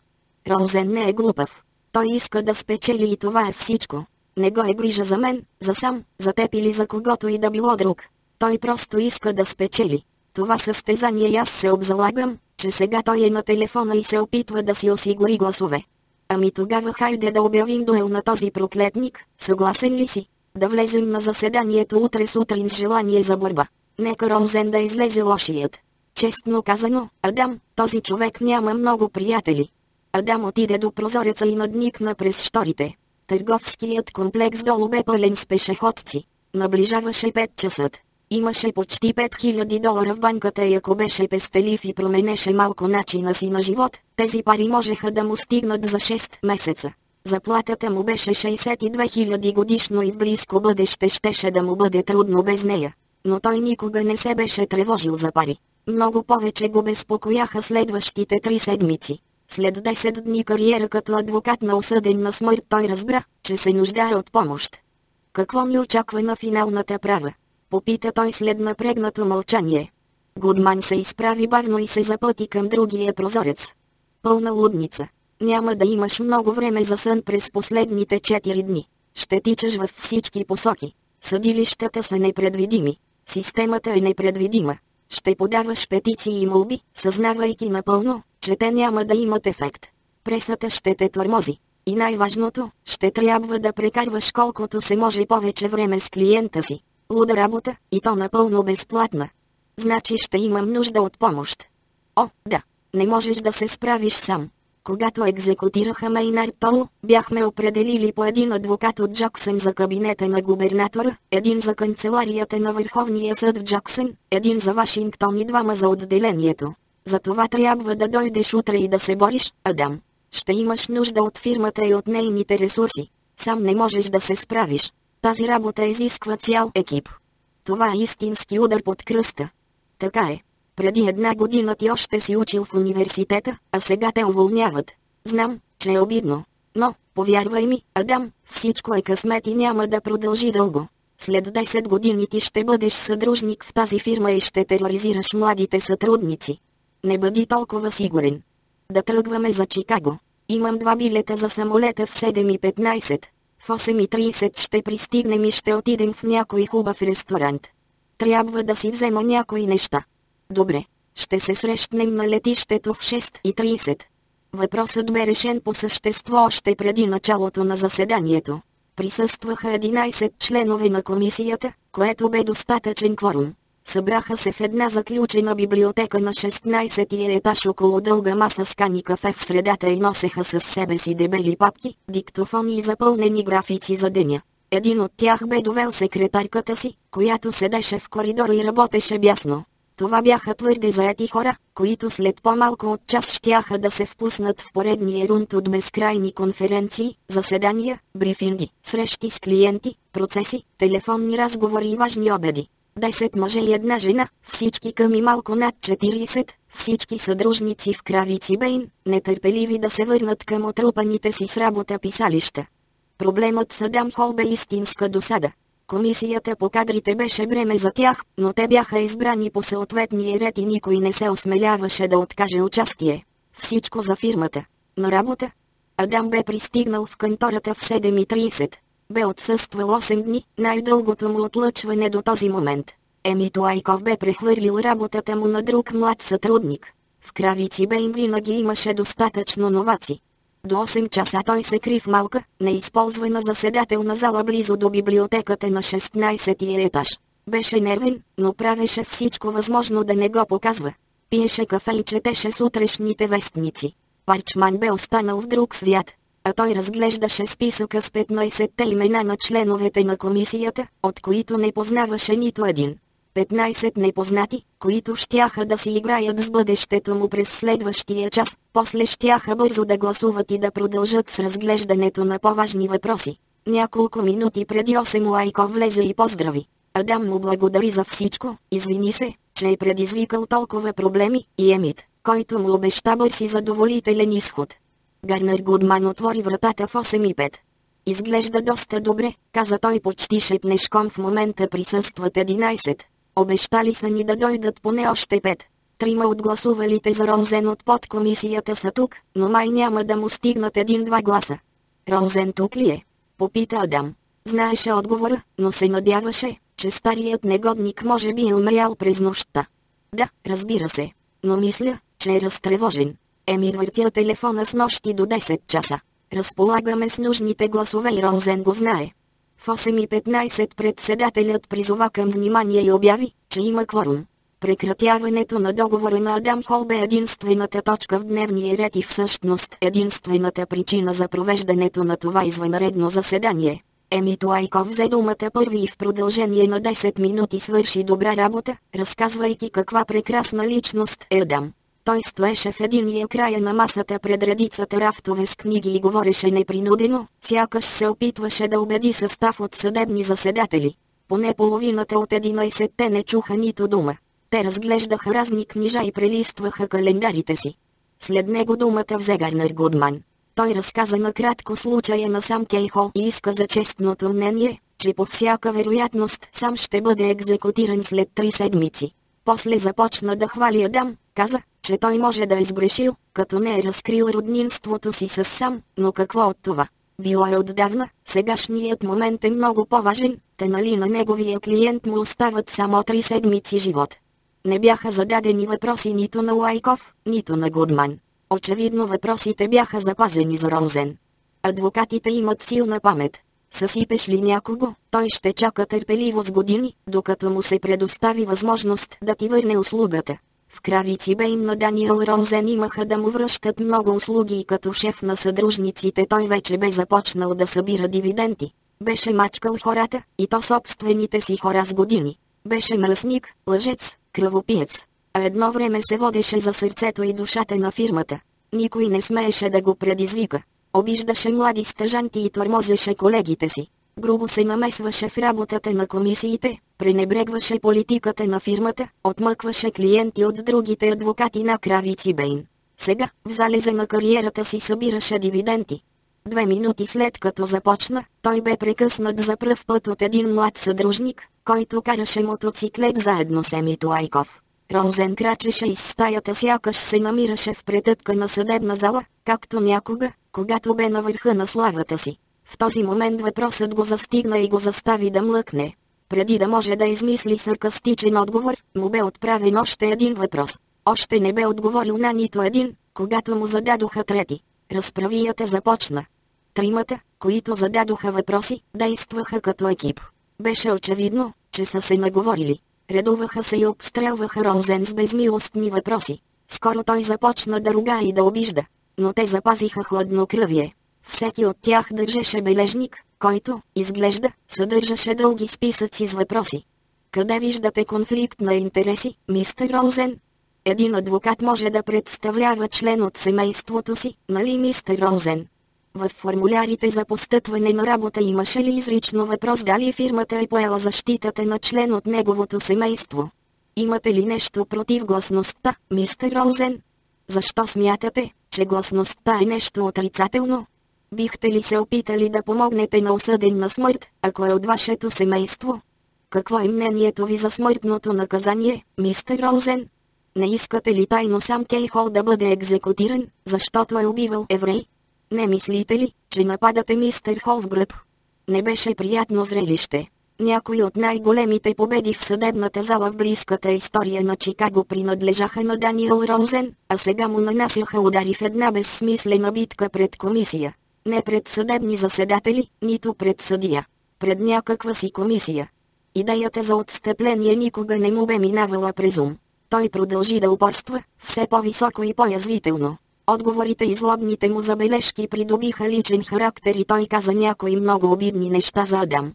Розен не е глупав. Той иска да спечели и това е всичко. Не го е грижа за мен, за сам, за теб или за когото и да било друг. Той просто иска да спечели. Това състезание и аз се обзалагам, че сега той е на телефона и се опитва да си осигури гласове. Ами тогава хайде да обявим дуел на този проклетник, съгласен ли си? Да влезем на заседанието утре сутрин с желание за борба. Нека Розен да излезе лошият. Честно казано, Адам, този човек няма много приятели. Адам отиде до прозореца и надникна през шторите. Търговският комплекс долу бе пълен с пешеходци. Наближаваше 5 часът. Имаше почти 5000 долара в банката и ако беше пестелив и променеше малко начина си на живот, тези пари можеха да му стигнат за 6 месеца. Заплатата му беше 62 000 годишно и в близко бъдеще щеше да му бъде трудно без нея. Но той никога не се беше тревожил за пари. Много повече го безпокояха следващите три седмици. След 10 дни кариера като адвокат на осъден на смърт той разбра, че се нуждае от помощ. Какво ми очаква на финалната права? Попита той след напрегнато мълчание. Гудман се изправи бавно и се запъти към другия прозорец. Пълна лудница. Няма да имаш много време за сън през последните 4 дни. Ще тичаш във всички посоки. Съдилищата са непредвидими. Системата е непредвидима. Ще подаваш петиции и молби, съзнавайки напълно, че те няма да имат ефект. Пресата ще те тормози. И най-важното, ще трябва да прекарваш колкото се може повече време с клиента си. Луда работа, и то напълно безплатна. Значи ще имам нужда от помощ. О, да, не можеш да се справиш сам. Когато екзекутираха Мейнар Тол, бяхме определили по един адвокат от Джаксън за кабинета на губернатора, един за канцеларията на Върховния съд в Джаксън, един за Вашингтон и двама за отделението. За това трябва да дойдеш утре и да се бориш, Адам. Ще имаш нужда от фирмата и от нейните ресурси. Сам не можеш да се справиш. Тази работа изисква цял екип. Това е истински удар под кръста. Така е. Преди една година ти още си учил в университета, а сега те уволняват. Знам, че е обидно. Но, повярвай ми, Адам, всичко е късмет и няма да продължи дълго. След 10 години ти ще бъдеш съдружник в тази фирма и ще тероризираш младите сътрудници. Не бъди толкова сигурен. Да тръгваме за Чикаго. Имам два билета за самолета в 7.15. В 8.30 ще пристигнем и ще отидем в някой хубав ресторант. Трябва да си взема някои неща. Добре. Ще се срещнем на летището в 6.30. Въпросът бе решен по същество още преди началото на заседанието. Присъстваха 11 членове на комисията, което бе достатъчен кворум. Събраха се в една заключена библиотека на 16 етаж около дълга маса с кани кафе в средата и носеха със себе си дебели папки, диктофони и запълнени графици за деня. Един от тях бе довел секретарката си, която седеше в коридора и работеше бясно. Това бяха твърде заети хора, които след по-малко от час щяха да се впуснат в поредния рунд от безкрайни конференции, заседания, брифинги, срещи с клиенти, процеси, телефонни разговори и важни обеди. Десет мъже и една жена, всички към и малко над 40, всички съдружници в Кравици Бейн, нетърпеливи да се върнат към отрупаните си с работа писалища. Проблемът с Адам Хол бе истинска досада. Комисията по кадрите беше бреме за тях, но те бяха избрани по съответния ред и никой не се осмеляваше да откаже участие. Всичко за фирмата. На работа? Адам бе пристигнал в кантората в 7.30. Бе отсъствал 8 дни, най-дългото му отлъчване до този момент. Емито Айков бе прехвърлил работата му на друг млад сътрудник. В Кравици Бейн винаги имаше достатъчно новаци. До 8 часа той се кри в малка, неизползвана заседателна зала близо до библиотеката на 16 етаж. Беше нервен, но правеше всичко възможно да не го показва. Пиеше кафе и четеше сутрешните вестници. Парчман бе останал в друг свят, а той разглеждаше списъка с 15-те имена на членовете на комисията, от които не познаваше нито един. 15 непознати, които щяха да си играят с бъдещето му през следващия час, после щяха бързо да гласуват и да продължат с разглеждането на по-важни въпроси. Няколко минути преди 8 Лайко влезе и поздрави. Адам му благодари за всичко, извини се, че е предизвикал толкова проблеми, и Емит, който му обеща бърз и задоволителен изход. Гарнер Гудман отвори вратата в 8.5. Изглежда доста добре, каза той почти шепнешком в момента присъстват 11. Обещали са ни да дойдат поне още пет. Трима от гласувалите за Розен от подкомисията са тук, но май няма да му стигнат един-два гласа. Розен тук ли е? Попита Адам. Знаеше отговора, но се надяваше, че старият негодник може би е умрял през нощта. Да, разбира се. Но мисля, че е разтревожен. Еми въртя телефона с нощи до 10 часа. Разполагаме с нужните гласове и Розен го знае. В 8.15 председателят призова към внимание и обяви, че има кворум. Прекратяването на договора на Адам Хол бе единствената точка в дневния ред и всъщност единствената причина за провеждането на това извънредно заседание. Емито Айков взе думата първи и в продължение на 10 минути свърши добра работа, разказвайки каква прекрасна личност е Адам. Той стоеше в единия края на масата пред редицата рафтове с книги и говореше непринудено, сякаш се опитваше да убеди състав от съдебни заседатели. Поне половината от 11-те не чуха нито дума. Те разглеждаха разни книжа и прелистваха календарите си. След него думата взе Гарнер Гудман. Той разказа накратко случая на сам Кейхол и изказа честното мнение, че по всяка вероятност сам ще бъде екзекутиран след три седмици. После започна да хвали Адам, каза, че той може да е сгрешил, като не е разкрил роднинството си с сам, но какво от това? Било е отдавна, сегашният момент е много по-важен, те нали на неговия клиент му остават само три седмици живот. Не бяха зададени въпроси нито на Лайков, нито на Гудман. Очевидно въпросите бяха запазени за Розен. Адвокатите имат силна памет. Съсипеш ли някого, той ще чака търпеливо с години, докато му се предостави възможност да ти върне услугата. В Кравици Бейн на Даниел Розен имаха да му връщат много услуги и като шеф на съдружниците той вече бе започнал да събира дивиденти. Беше мачкал хората, и то собствените си хора с години. Беше мръсник, лъжец, кръвопиец. А едно време се водеше за сърцето и душата на фирмата. Никой не смееше да го предизвика. Обиждаше млади стъжанти и тормозеше колегите си. Грубо се намесваше в работата на комисиите, пренебрегваше политиката на фирмата, отмъкваше клиенти от другите адвокати на Кравици Бейн. Сега, в залеза на кариерата си събираше дивиденти. Две минути след като започна, той бе прекъснат за пръв път от един млад съдружник, който караше мотоциклет заедно с Емито Айков. Розен крачеше из стаята сякаш се намираше в претъпка на съдебна зала, както някога, когато бе на върха на славата си. В този момент въпросът го застигна и го застави да млъкне. Преди да може да измисли саркастичен отговор, му бе отправен още един въпрос. Още не бе отговорил на нито един, когато му зададоха трети. Разправията започна. Тримата, които зададоха въпроси, действаха като екип. Беше очевидно, че са се наговорили. Редуваха се и обстрелваха Розен с безмилостни въпроси. Скоро той започна да руга и да обижда. Но те запазиха хладнокръвие. Всеки от тях държеше бележник, който, изглежда, съдържаше дълги списъци с въпроси. Къде виждате конфликт на интереси, мистер Розен? Един адвокат може да представлява член от семейството си, нали мистер Розен? В формулярите за постъпване на работа имаше ли изрично въпрос дали фирмата е поела защитата на член от неговото семейство? Имате ли нещо против гласността, мистер Розен? Защо смятате, че гласността е нещо отрицателно? Бихте ли се опитали да помогнете на осъден на смърт, ако е от вашето семейство? Какво е мнението ви за смъртното наказание, мистер Розен? Не искате ли тайно сам Кейхол да бъде екзекутиран, защото е убивал еврей? Не мислите ли, че нападате мистер Хол в гръб? Не беше приятно зрелище. Някои от най-големите победи в съдебната зала в близката история на Чикаго принадлежаха на Даниел Роузен, а сега му нанасяха удари в една безсмислена битка пред комисия. Не пред съдебни заседатели, нито пред съдия. Пред някаква си комисия. Идеята за отстъпление никога не му бе минавала през ум. Той продължи да упорства, все по-високо и по-язвително. Отговорите и злобните му забележки придобиха личен характер и той каза някои много обидни неща за Адам.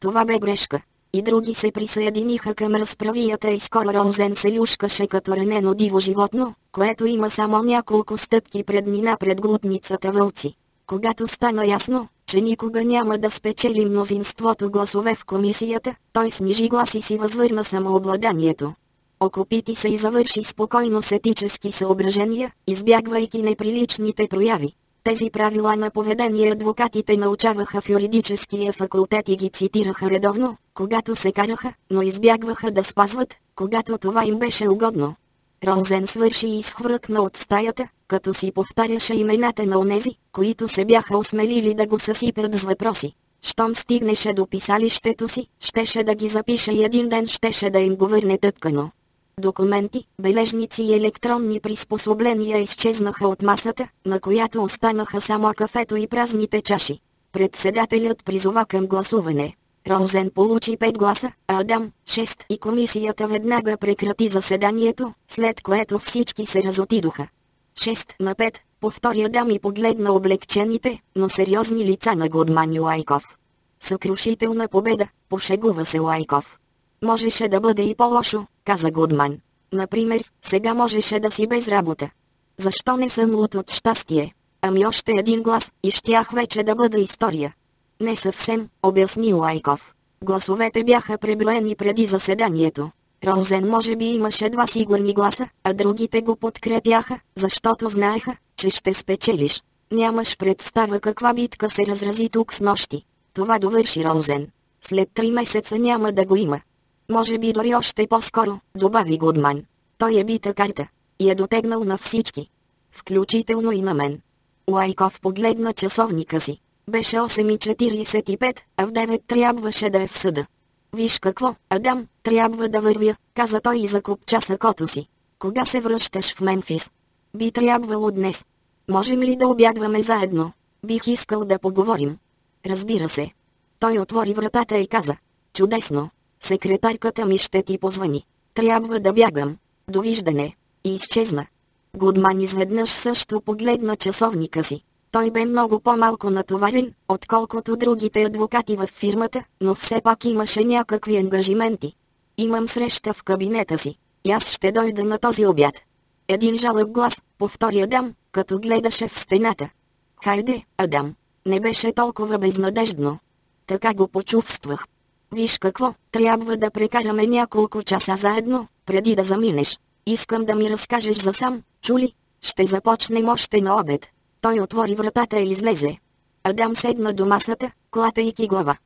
Това бе грешка. И други се присъединиха към разправията и скоро Розен се люшкаше като ранено диво животно, което има само няколко стъпки преднина пред глутницата вълци. Когато стана ясно, че никога няма да спечели мнозинството гласове в комисията, той снижи глас и си възвърна самообладанието. Окопити се и завърши спокойно с етически съображения, избягвайки неприличните прояви. Тези правила на поведение адвокатите научаваха в юридическия факултет и ги цитираха редовно, когато се караха, но избягваха да спазват, когато това им беше угодно. Розен свърши и изхвъркна от стаята, като си повтаряше имената на онези, които се бяха осмелили да го съсипят с въпроси. Щом стигнеше до писалището си, щеше да ги запише и един ден щеше да им го върне тъпкано. Документи, бележници и електронни приспособления изчезнаха от масата, на която останаха само кафето и празните чаши. Председателят призова към гласуване. Розен получи 5 гласа, а Адам – 6 и комисията веднага прекрати заседанието, след което всички се разотидоха. 6 на 5, повтори Адам и погледна облегчените, но сериозни лица на Гудман и Лайков. Съкрушителна победа, пошегува се Лайков. Можеше да бъде и по-лошо, каза Гудман. Например, сега можеше да си без работа. Защо не съм лут от щастие? Ами още един глас, и щях вече да бъда история. Не съвсем, обясни Лайков. Гласовете бяха преброени преди заседанието. Розен може би имаше два сигурни гласа, а другите го подкрепяха, защото знаеха, че ще спечелиш. Нямаш представа каква битка се разрази тук с нощи. Това довърши Розен. След три месеца няма да го има. Може би дори още по-скоро, добави Гудман. Той е бита карта. И е дотегнал на всички. Включително и на мен. Лайков погледна часовника си. Беше 8.45, а в 9 трябваше да е в съда. Виж какво, Адам, трябва да вървя, каза той и закопча сакото си. Кога се връщаш в Мемфис? Би трябвало днес. Можем ли да обядваме заедно? Бих искал да поговорим. Разбира се. Той отвори вратата и каза. Чудесно. Секретарката ми ще ти позвани. Трябва да бягам. Довиждане. И изчезна. Гудман изведнъж също погледна часовника си. Той бе много по-малко натоварен, отколкото другите адвокати в фирмата, но все пак имаше някакви ангажименти. Имам среща в кабинета си. И аз ще дойда на този обяд. Един жалък глас, повтори Адам, като гледаше в стената. Хайде, Адам. Не беше толкова безнадеждно. Така го почувствах. Виж какво, трябва да прекараме няколко часа заедно, преди да заминеш. Искам да ми разкажеш за сам, чули? Ще започнем още на обед. Той отвори вратата и излезе. Адам седна до масата, клатайки глава.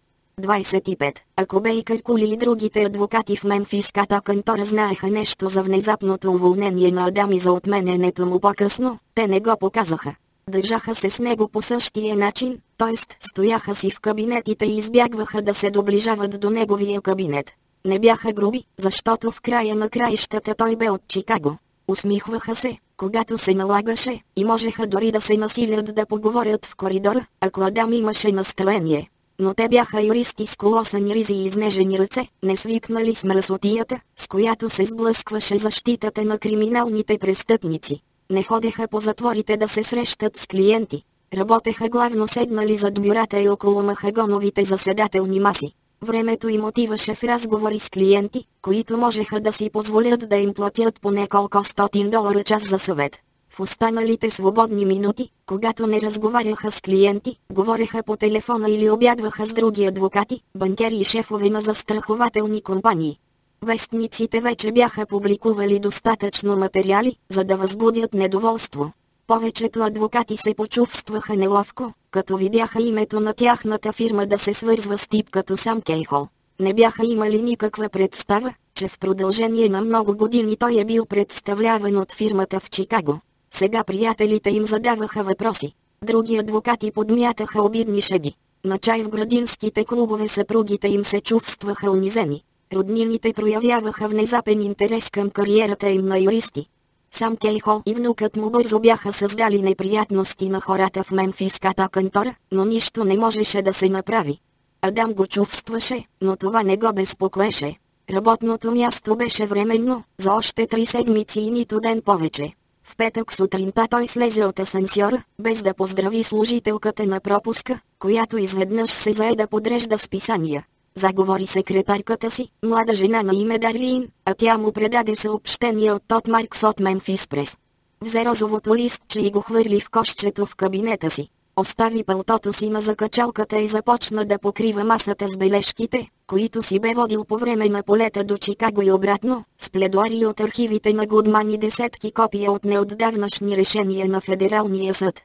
25. Ако Бейкър Кули и другите адвокати в Мемфиската кантора знаеха нещо за внезапното уволнение на Адам и за отмененето му по-късно, те не го показаха. Държаха се с него по същия начин, т.е. стояха си в кабинетите и избягваха да се доближават до неговия кабинет. Не бяха груби, защото в края на краищата той бе от Чикаго. Усмихваха се, когато се налагаше, и можеха дори да се насилят да поговорят в коридора, ако Адам имаше настроение. Но те бяха юристи с колосани ризи и изнежени ръце, не свикнали с мръсотията, с която се сблъскваше защитата на криминалните престъпници. Не ходеха по затворите да се срещат с клиенти. Работеха главно седнали зад бюрата и около махагоновите заседателни маси. Времето им отиваше в разговори с клиенти, които можеха да си позволят да им платят по неколко стотин долара час за съвет. В останалите свободни минути, когато не разговаряха с клиенти, говореха по телефона или обядваха с други адвокати, банкери и шефове на застрахователни компании. Вестниците вече бяха публикували достатъчно материали, за да възбудят недоволство. Повечето адвокати се почувстваха неловко, като видяха името на тяхната фирма да се свързва с тип като сам Кейхол. Не бяха имали никаква представа, че в продължение на много години той е бил представляван от фирмата в Чикаго. Сега приятелите им задаваха въпроси. Други адвокати подмятаха обидни шеги. На чай в градинските клубове съпругите им се чувстваха унизени. Роднините проявяваха внезапен интерес към кариерата им на юристи. Сам Кейхол и внукът му бързо бяха създали неприятности на хората в Мемфиската кантора, но нищо не можеше да се направи. Адам го чувстваше, но това не го безпокоеше. Работното място беше временно, за още три седмици и нито ден повече. В петък сутринта той слезе от асансьора, без да поздрави служителката на пропуска, която изведнъж се зае да подрежда списания заговори секретарката си, млада жена на име Дарлин, а тя му предаде съобщение от Тот Маркс от Мемфис Прес. Взе розовото листче и го хвърли в кошчето в кабинета си. Остави пълтото си на закачалката и започна да покрива масата с бележките, които си бе водил по време на полета до Чикаго и обратно, с пледуари от архивите на Гудман и десетки копия от неотдавнашни решения на Федералния съд.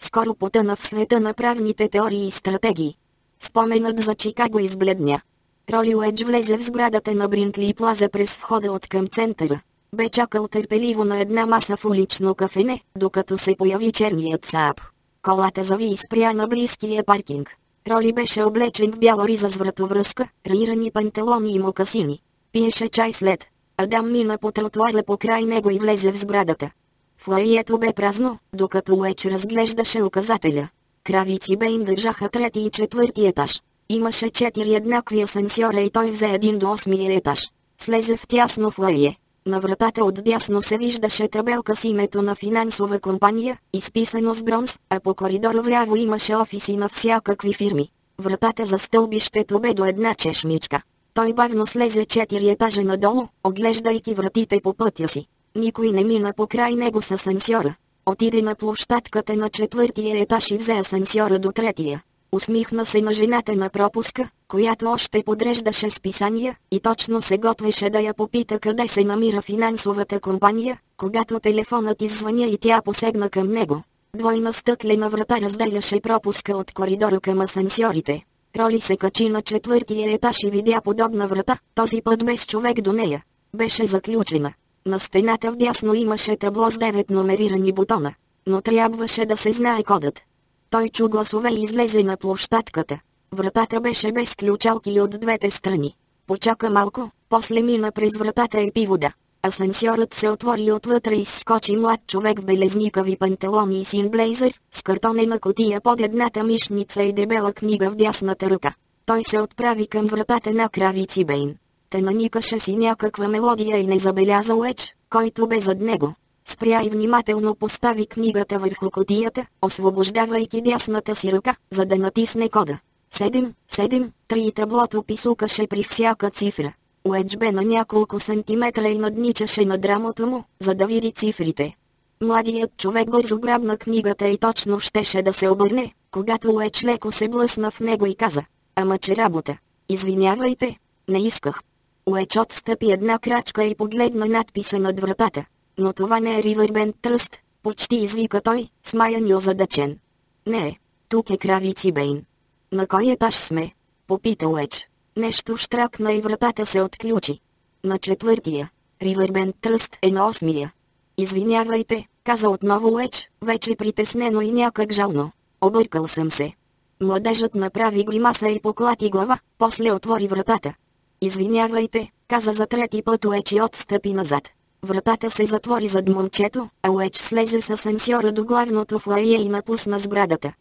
Скоро потъна в света на правните теории и стратегии. Споменът за Чикаго избледня. Роли Уедж влезе в сградата на Бринкли Плаза през входа от към центъра. Бе чакал търпеливо на една маса в улично кафене, докато се появи черният Саап. Колата зави и спря на близкия паркинг. Роли беше облечен в бяла риза с вратовръзка, раирани панталони и мокасини. Пиеше чай след. Адам мина по тротуара покрай него и влезе в сградата. Флаието бе празно, докато Уеч разглеждаше указателя. Кравици Бейн държаха трети и четвърти етаж. Имаше четири еднакви асансьора и той взе един до осмия етаж. Слезе в тясно флайе. На вратата отдясно се виждаше табелка с името на финансова компания, изписано с бронз, а по коридора вляво имаше офиси на всякакви фирми. Вратата за стълбището бе до една чешмичка. Той бавно слезе четири етажа надолу, оглеждайки вратите по пътя си. Никой не мина покрай него с асансьора. Отиде на площадката на четвъртия етаж и взе асансьора до третия. Усмихна се на жената на пропуска, която още подреждаше списания, и точно се готвеше да я попита къде се намира финансовата компания, когато телефонът иззвъня и тя посегна към него. Двойна стъклена врата разделяше пропуска от коридора към асансьорите. Роли се качи на четвъртия етаж и видя подобна врата, този път без човек до нея. Беше заключена. На стената вдясно имаше табло с 9 номерирани бутона. Но трябваше да се знае кодът. Той чу гласове и излезе на площадката. Вратата беше без ключалки от двете страни. Почака малко, после мина през вратата и пи вода. Асансьорът се отвори и отвътре изскочи млад човек в белезникави панталони и син блейзър, с картонена котия под едната мишница и дебела книга в дясната ръка. Той се отправи към вратата на кравици Бейн. Те наникаше си някаква мелодия и не забеляза Уеч, който бе зад него. Спря и внимателно постави книгата върху котията, освобождавайки дясната си ръка, за да натисне кода. Седем, седем, три и таблото писукаше при всяка цифра. Уедж бе на няколко сантиметра и надничаше над рамото му, за да види цифрите. Младият човек бързо грабна книгата и точно щеше да се обърне, когато Уедж леко се блъсна в него и каза, «Ама че работа. Извинявайте, не исках». Уедж отстъпи една крачка и погледна надписа над вратата. Но това не е Ривърбенд Тръст, почти извика той, смаян и озадачен. Не е, тук е Кравици Бейн. На кой етаж сме? Попита Уедж. Нещо штракна и вратата се отключи. На четвъртия. Ривърбенд Тръст е на осмия. Извинявайте, каза отново Уедж, вече притеснено и някак жално. Объркал съм се. Младежът направи гримаса и поклати глава, после отвори вратата. Извинявайте, каза за трети път Уедж и отстъпи назад. Вратата се затвори зад момчето, а Уедж слезе с асансьора до главното флайе и напусна сградата.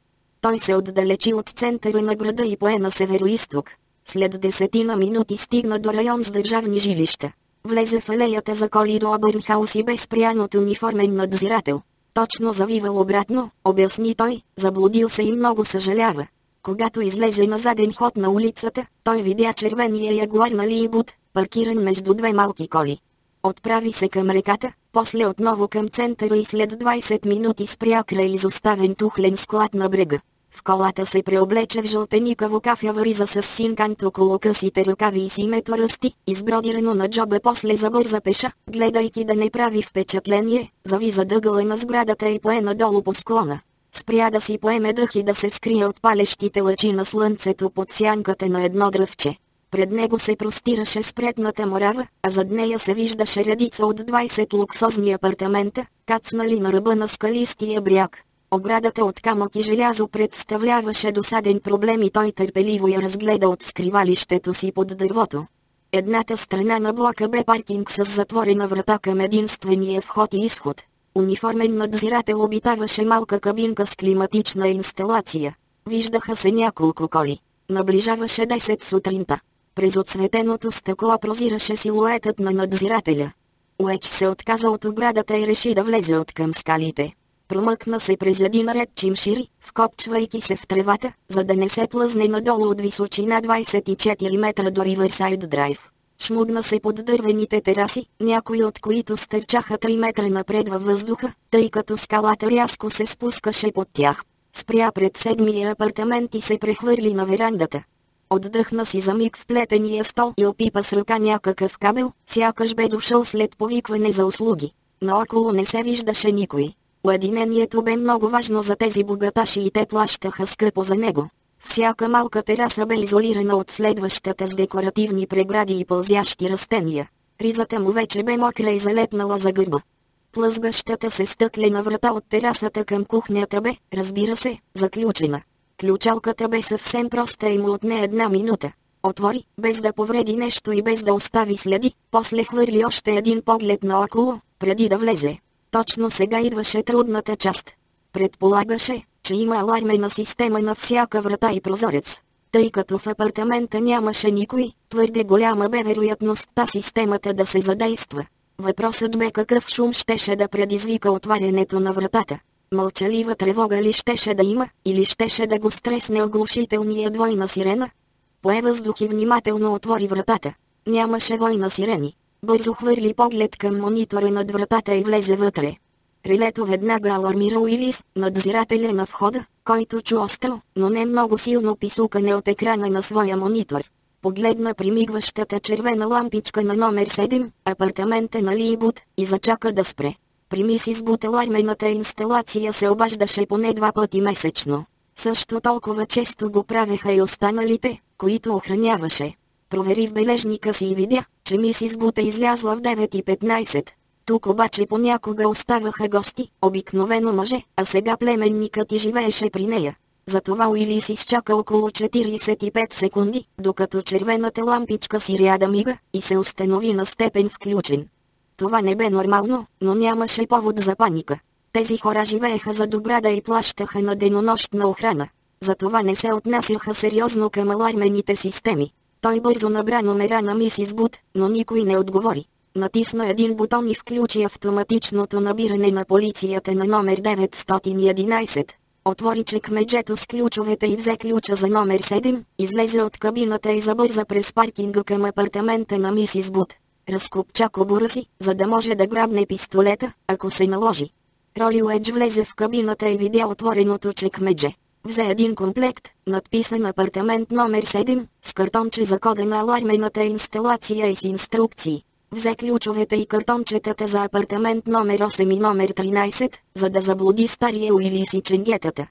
Той се отдалечи от центъра на града и пое на североисток. След десетина минути стигна до район с държавни жилища. Влезе в алеята за коли до Обърнхаус и бе спрян от униформен надзирател. Точно завивал обратно, обясни той, заблудил се и много съжалява. Когато излезе на заден ход на улицата, той видя червения ягуар на Лиебут, паркиран между две малки коли. Отправи се към реката, после отново към центъра и след 20 минути спря край изоставен тухлен склад на брега. В колата се преоблече в жълтеникаво кафява риза с синкант около късите ръкави и симето расти, избродирано на джоба после забърза пеша, гледайки да не прави впечатление, зави задъгъла на сградата и пое надолу по склона. Спря да си поеме дъх и да се скрие от палещите лъчи на слънцето под сянката на едно дръвче. Пред него се простираше спретната морава, а зад нея се виждаше редица от 20 луксозни апартамента, кацнали на ръба на скалистия бряг. Оградата от камък и желязо представляваше досаден проблем и той търпеливо я разгледа от скривалището си под дървото. Едната страна на блока бе паркинг с затворена врата към единствения вход и изход. Униформен надзирател обитаваше малка кабинка с климатична инсталация. Виждаха се няколко коли. Наближаваше 10 сутринта. През отсветеното стъкло прозираше силуетът на надзирателя. Уеч се отказа от оградата и реши да влезе от към скалите. Промъкна се през един ред чимшири, вкопчвайки се в тревата, за да не се плъзне надолу от височина 24 метра до Риверсайд Драйв. Шмугна се под дървените тераси, някои от които стърчаха 3 метра напред във въздуха, тъй като скалата рязко се спускаше под тях. Спря пред седмия апартамент и се прехвърли на верандата. Отдъхна си за миг в плетения стол и опипа с ръка някакъв кабел, сякаш бе дошъл след повикване за услуги. Наоколо не се виждаше никой. Уединението бе много важно за тези богаташи и те плащаха скъпо за него. Всяка малка тераса бе изолирана от следващата с декоративни прегради и пълзящи растения. Ризата му вече бе мокра и залепнала за гърба. Плъзгащата се стъклена врата от терасата към кухнята бе, разбира се, заключена. Ключалката бе съвсем проста и му отне една минута. Отвори, без да повреди нещо и без да остави следи, после хвърли още един поглед наоколо, преди да влезе. Точно сега идваше трудната част. Предполагаше, че има алармена система на всяка врата и прозорец. Тъй като в апартамента нямаше никой, твърде голяма бе вероятността системата да се задейства. Въпросът бе какъв шум щеше да предизвика отварянето на вратата. Мълчалива тревога ли щеше да има, или щеше да го стресне оглушителния двойна сирена? Пое въздух и внимателно отвори вратата. Нямаше война сирени. Бързо хвърли поглед към монитора над вратата и влезе вътре. Рилето веднага алармира Уилис, надзирателя на входа, който чу остро, но не много силно писукане от екрана на своя монитор. Погледна примигващата червена лампичка на номер 7, апартамента на Либут, и зачака да спре. При мисис Бут алармената инсталация се обаждаше поне два пъти месечно. Също толкова често го правеха и останалите, които охраняваше. Провери в бележника си и видя, че мисис Бут е излязла в 9.15. Тук обаче понякога оставаха гости, обикновено мъже, а сега племенникът и живееше при нея. Затова Уилис изчака около 45 секунди, докато червената лампичка си ряда мига и се установи на степен включен. Това не бе нормално, но нямаше повод за паника. Тези хора живееха за добра да и плащаха на денонощна охрана. Затова не се отнасяха сериозно към алармените системи. Той бързо набра номера на мисис Бут, но никой не отговори. Натисна един бутон и включи автоматичното набиране на полицията на номер 911. Отвори чекмеджето с ключовете и взе ключа за номер 7, излезе от кабината и забърза през паркинга към апартамента на мисис Бут. Разкопча кобура си, за да може да грабне пистолета, ако се наложи. Роли Уедж влезе в кабината и видя отвореното чекмедже. Взе един комплект, надписан апартамент номер 7, с картонче за кода на алармената инсталация и с инструкции. Взе ключовете и картончетата за апартамент номер 8 и номер 13, за да заблуди стария Уилис и ченгетата.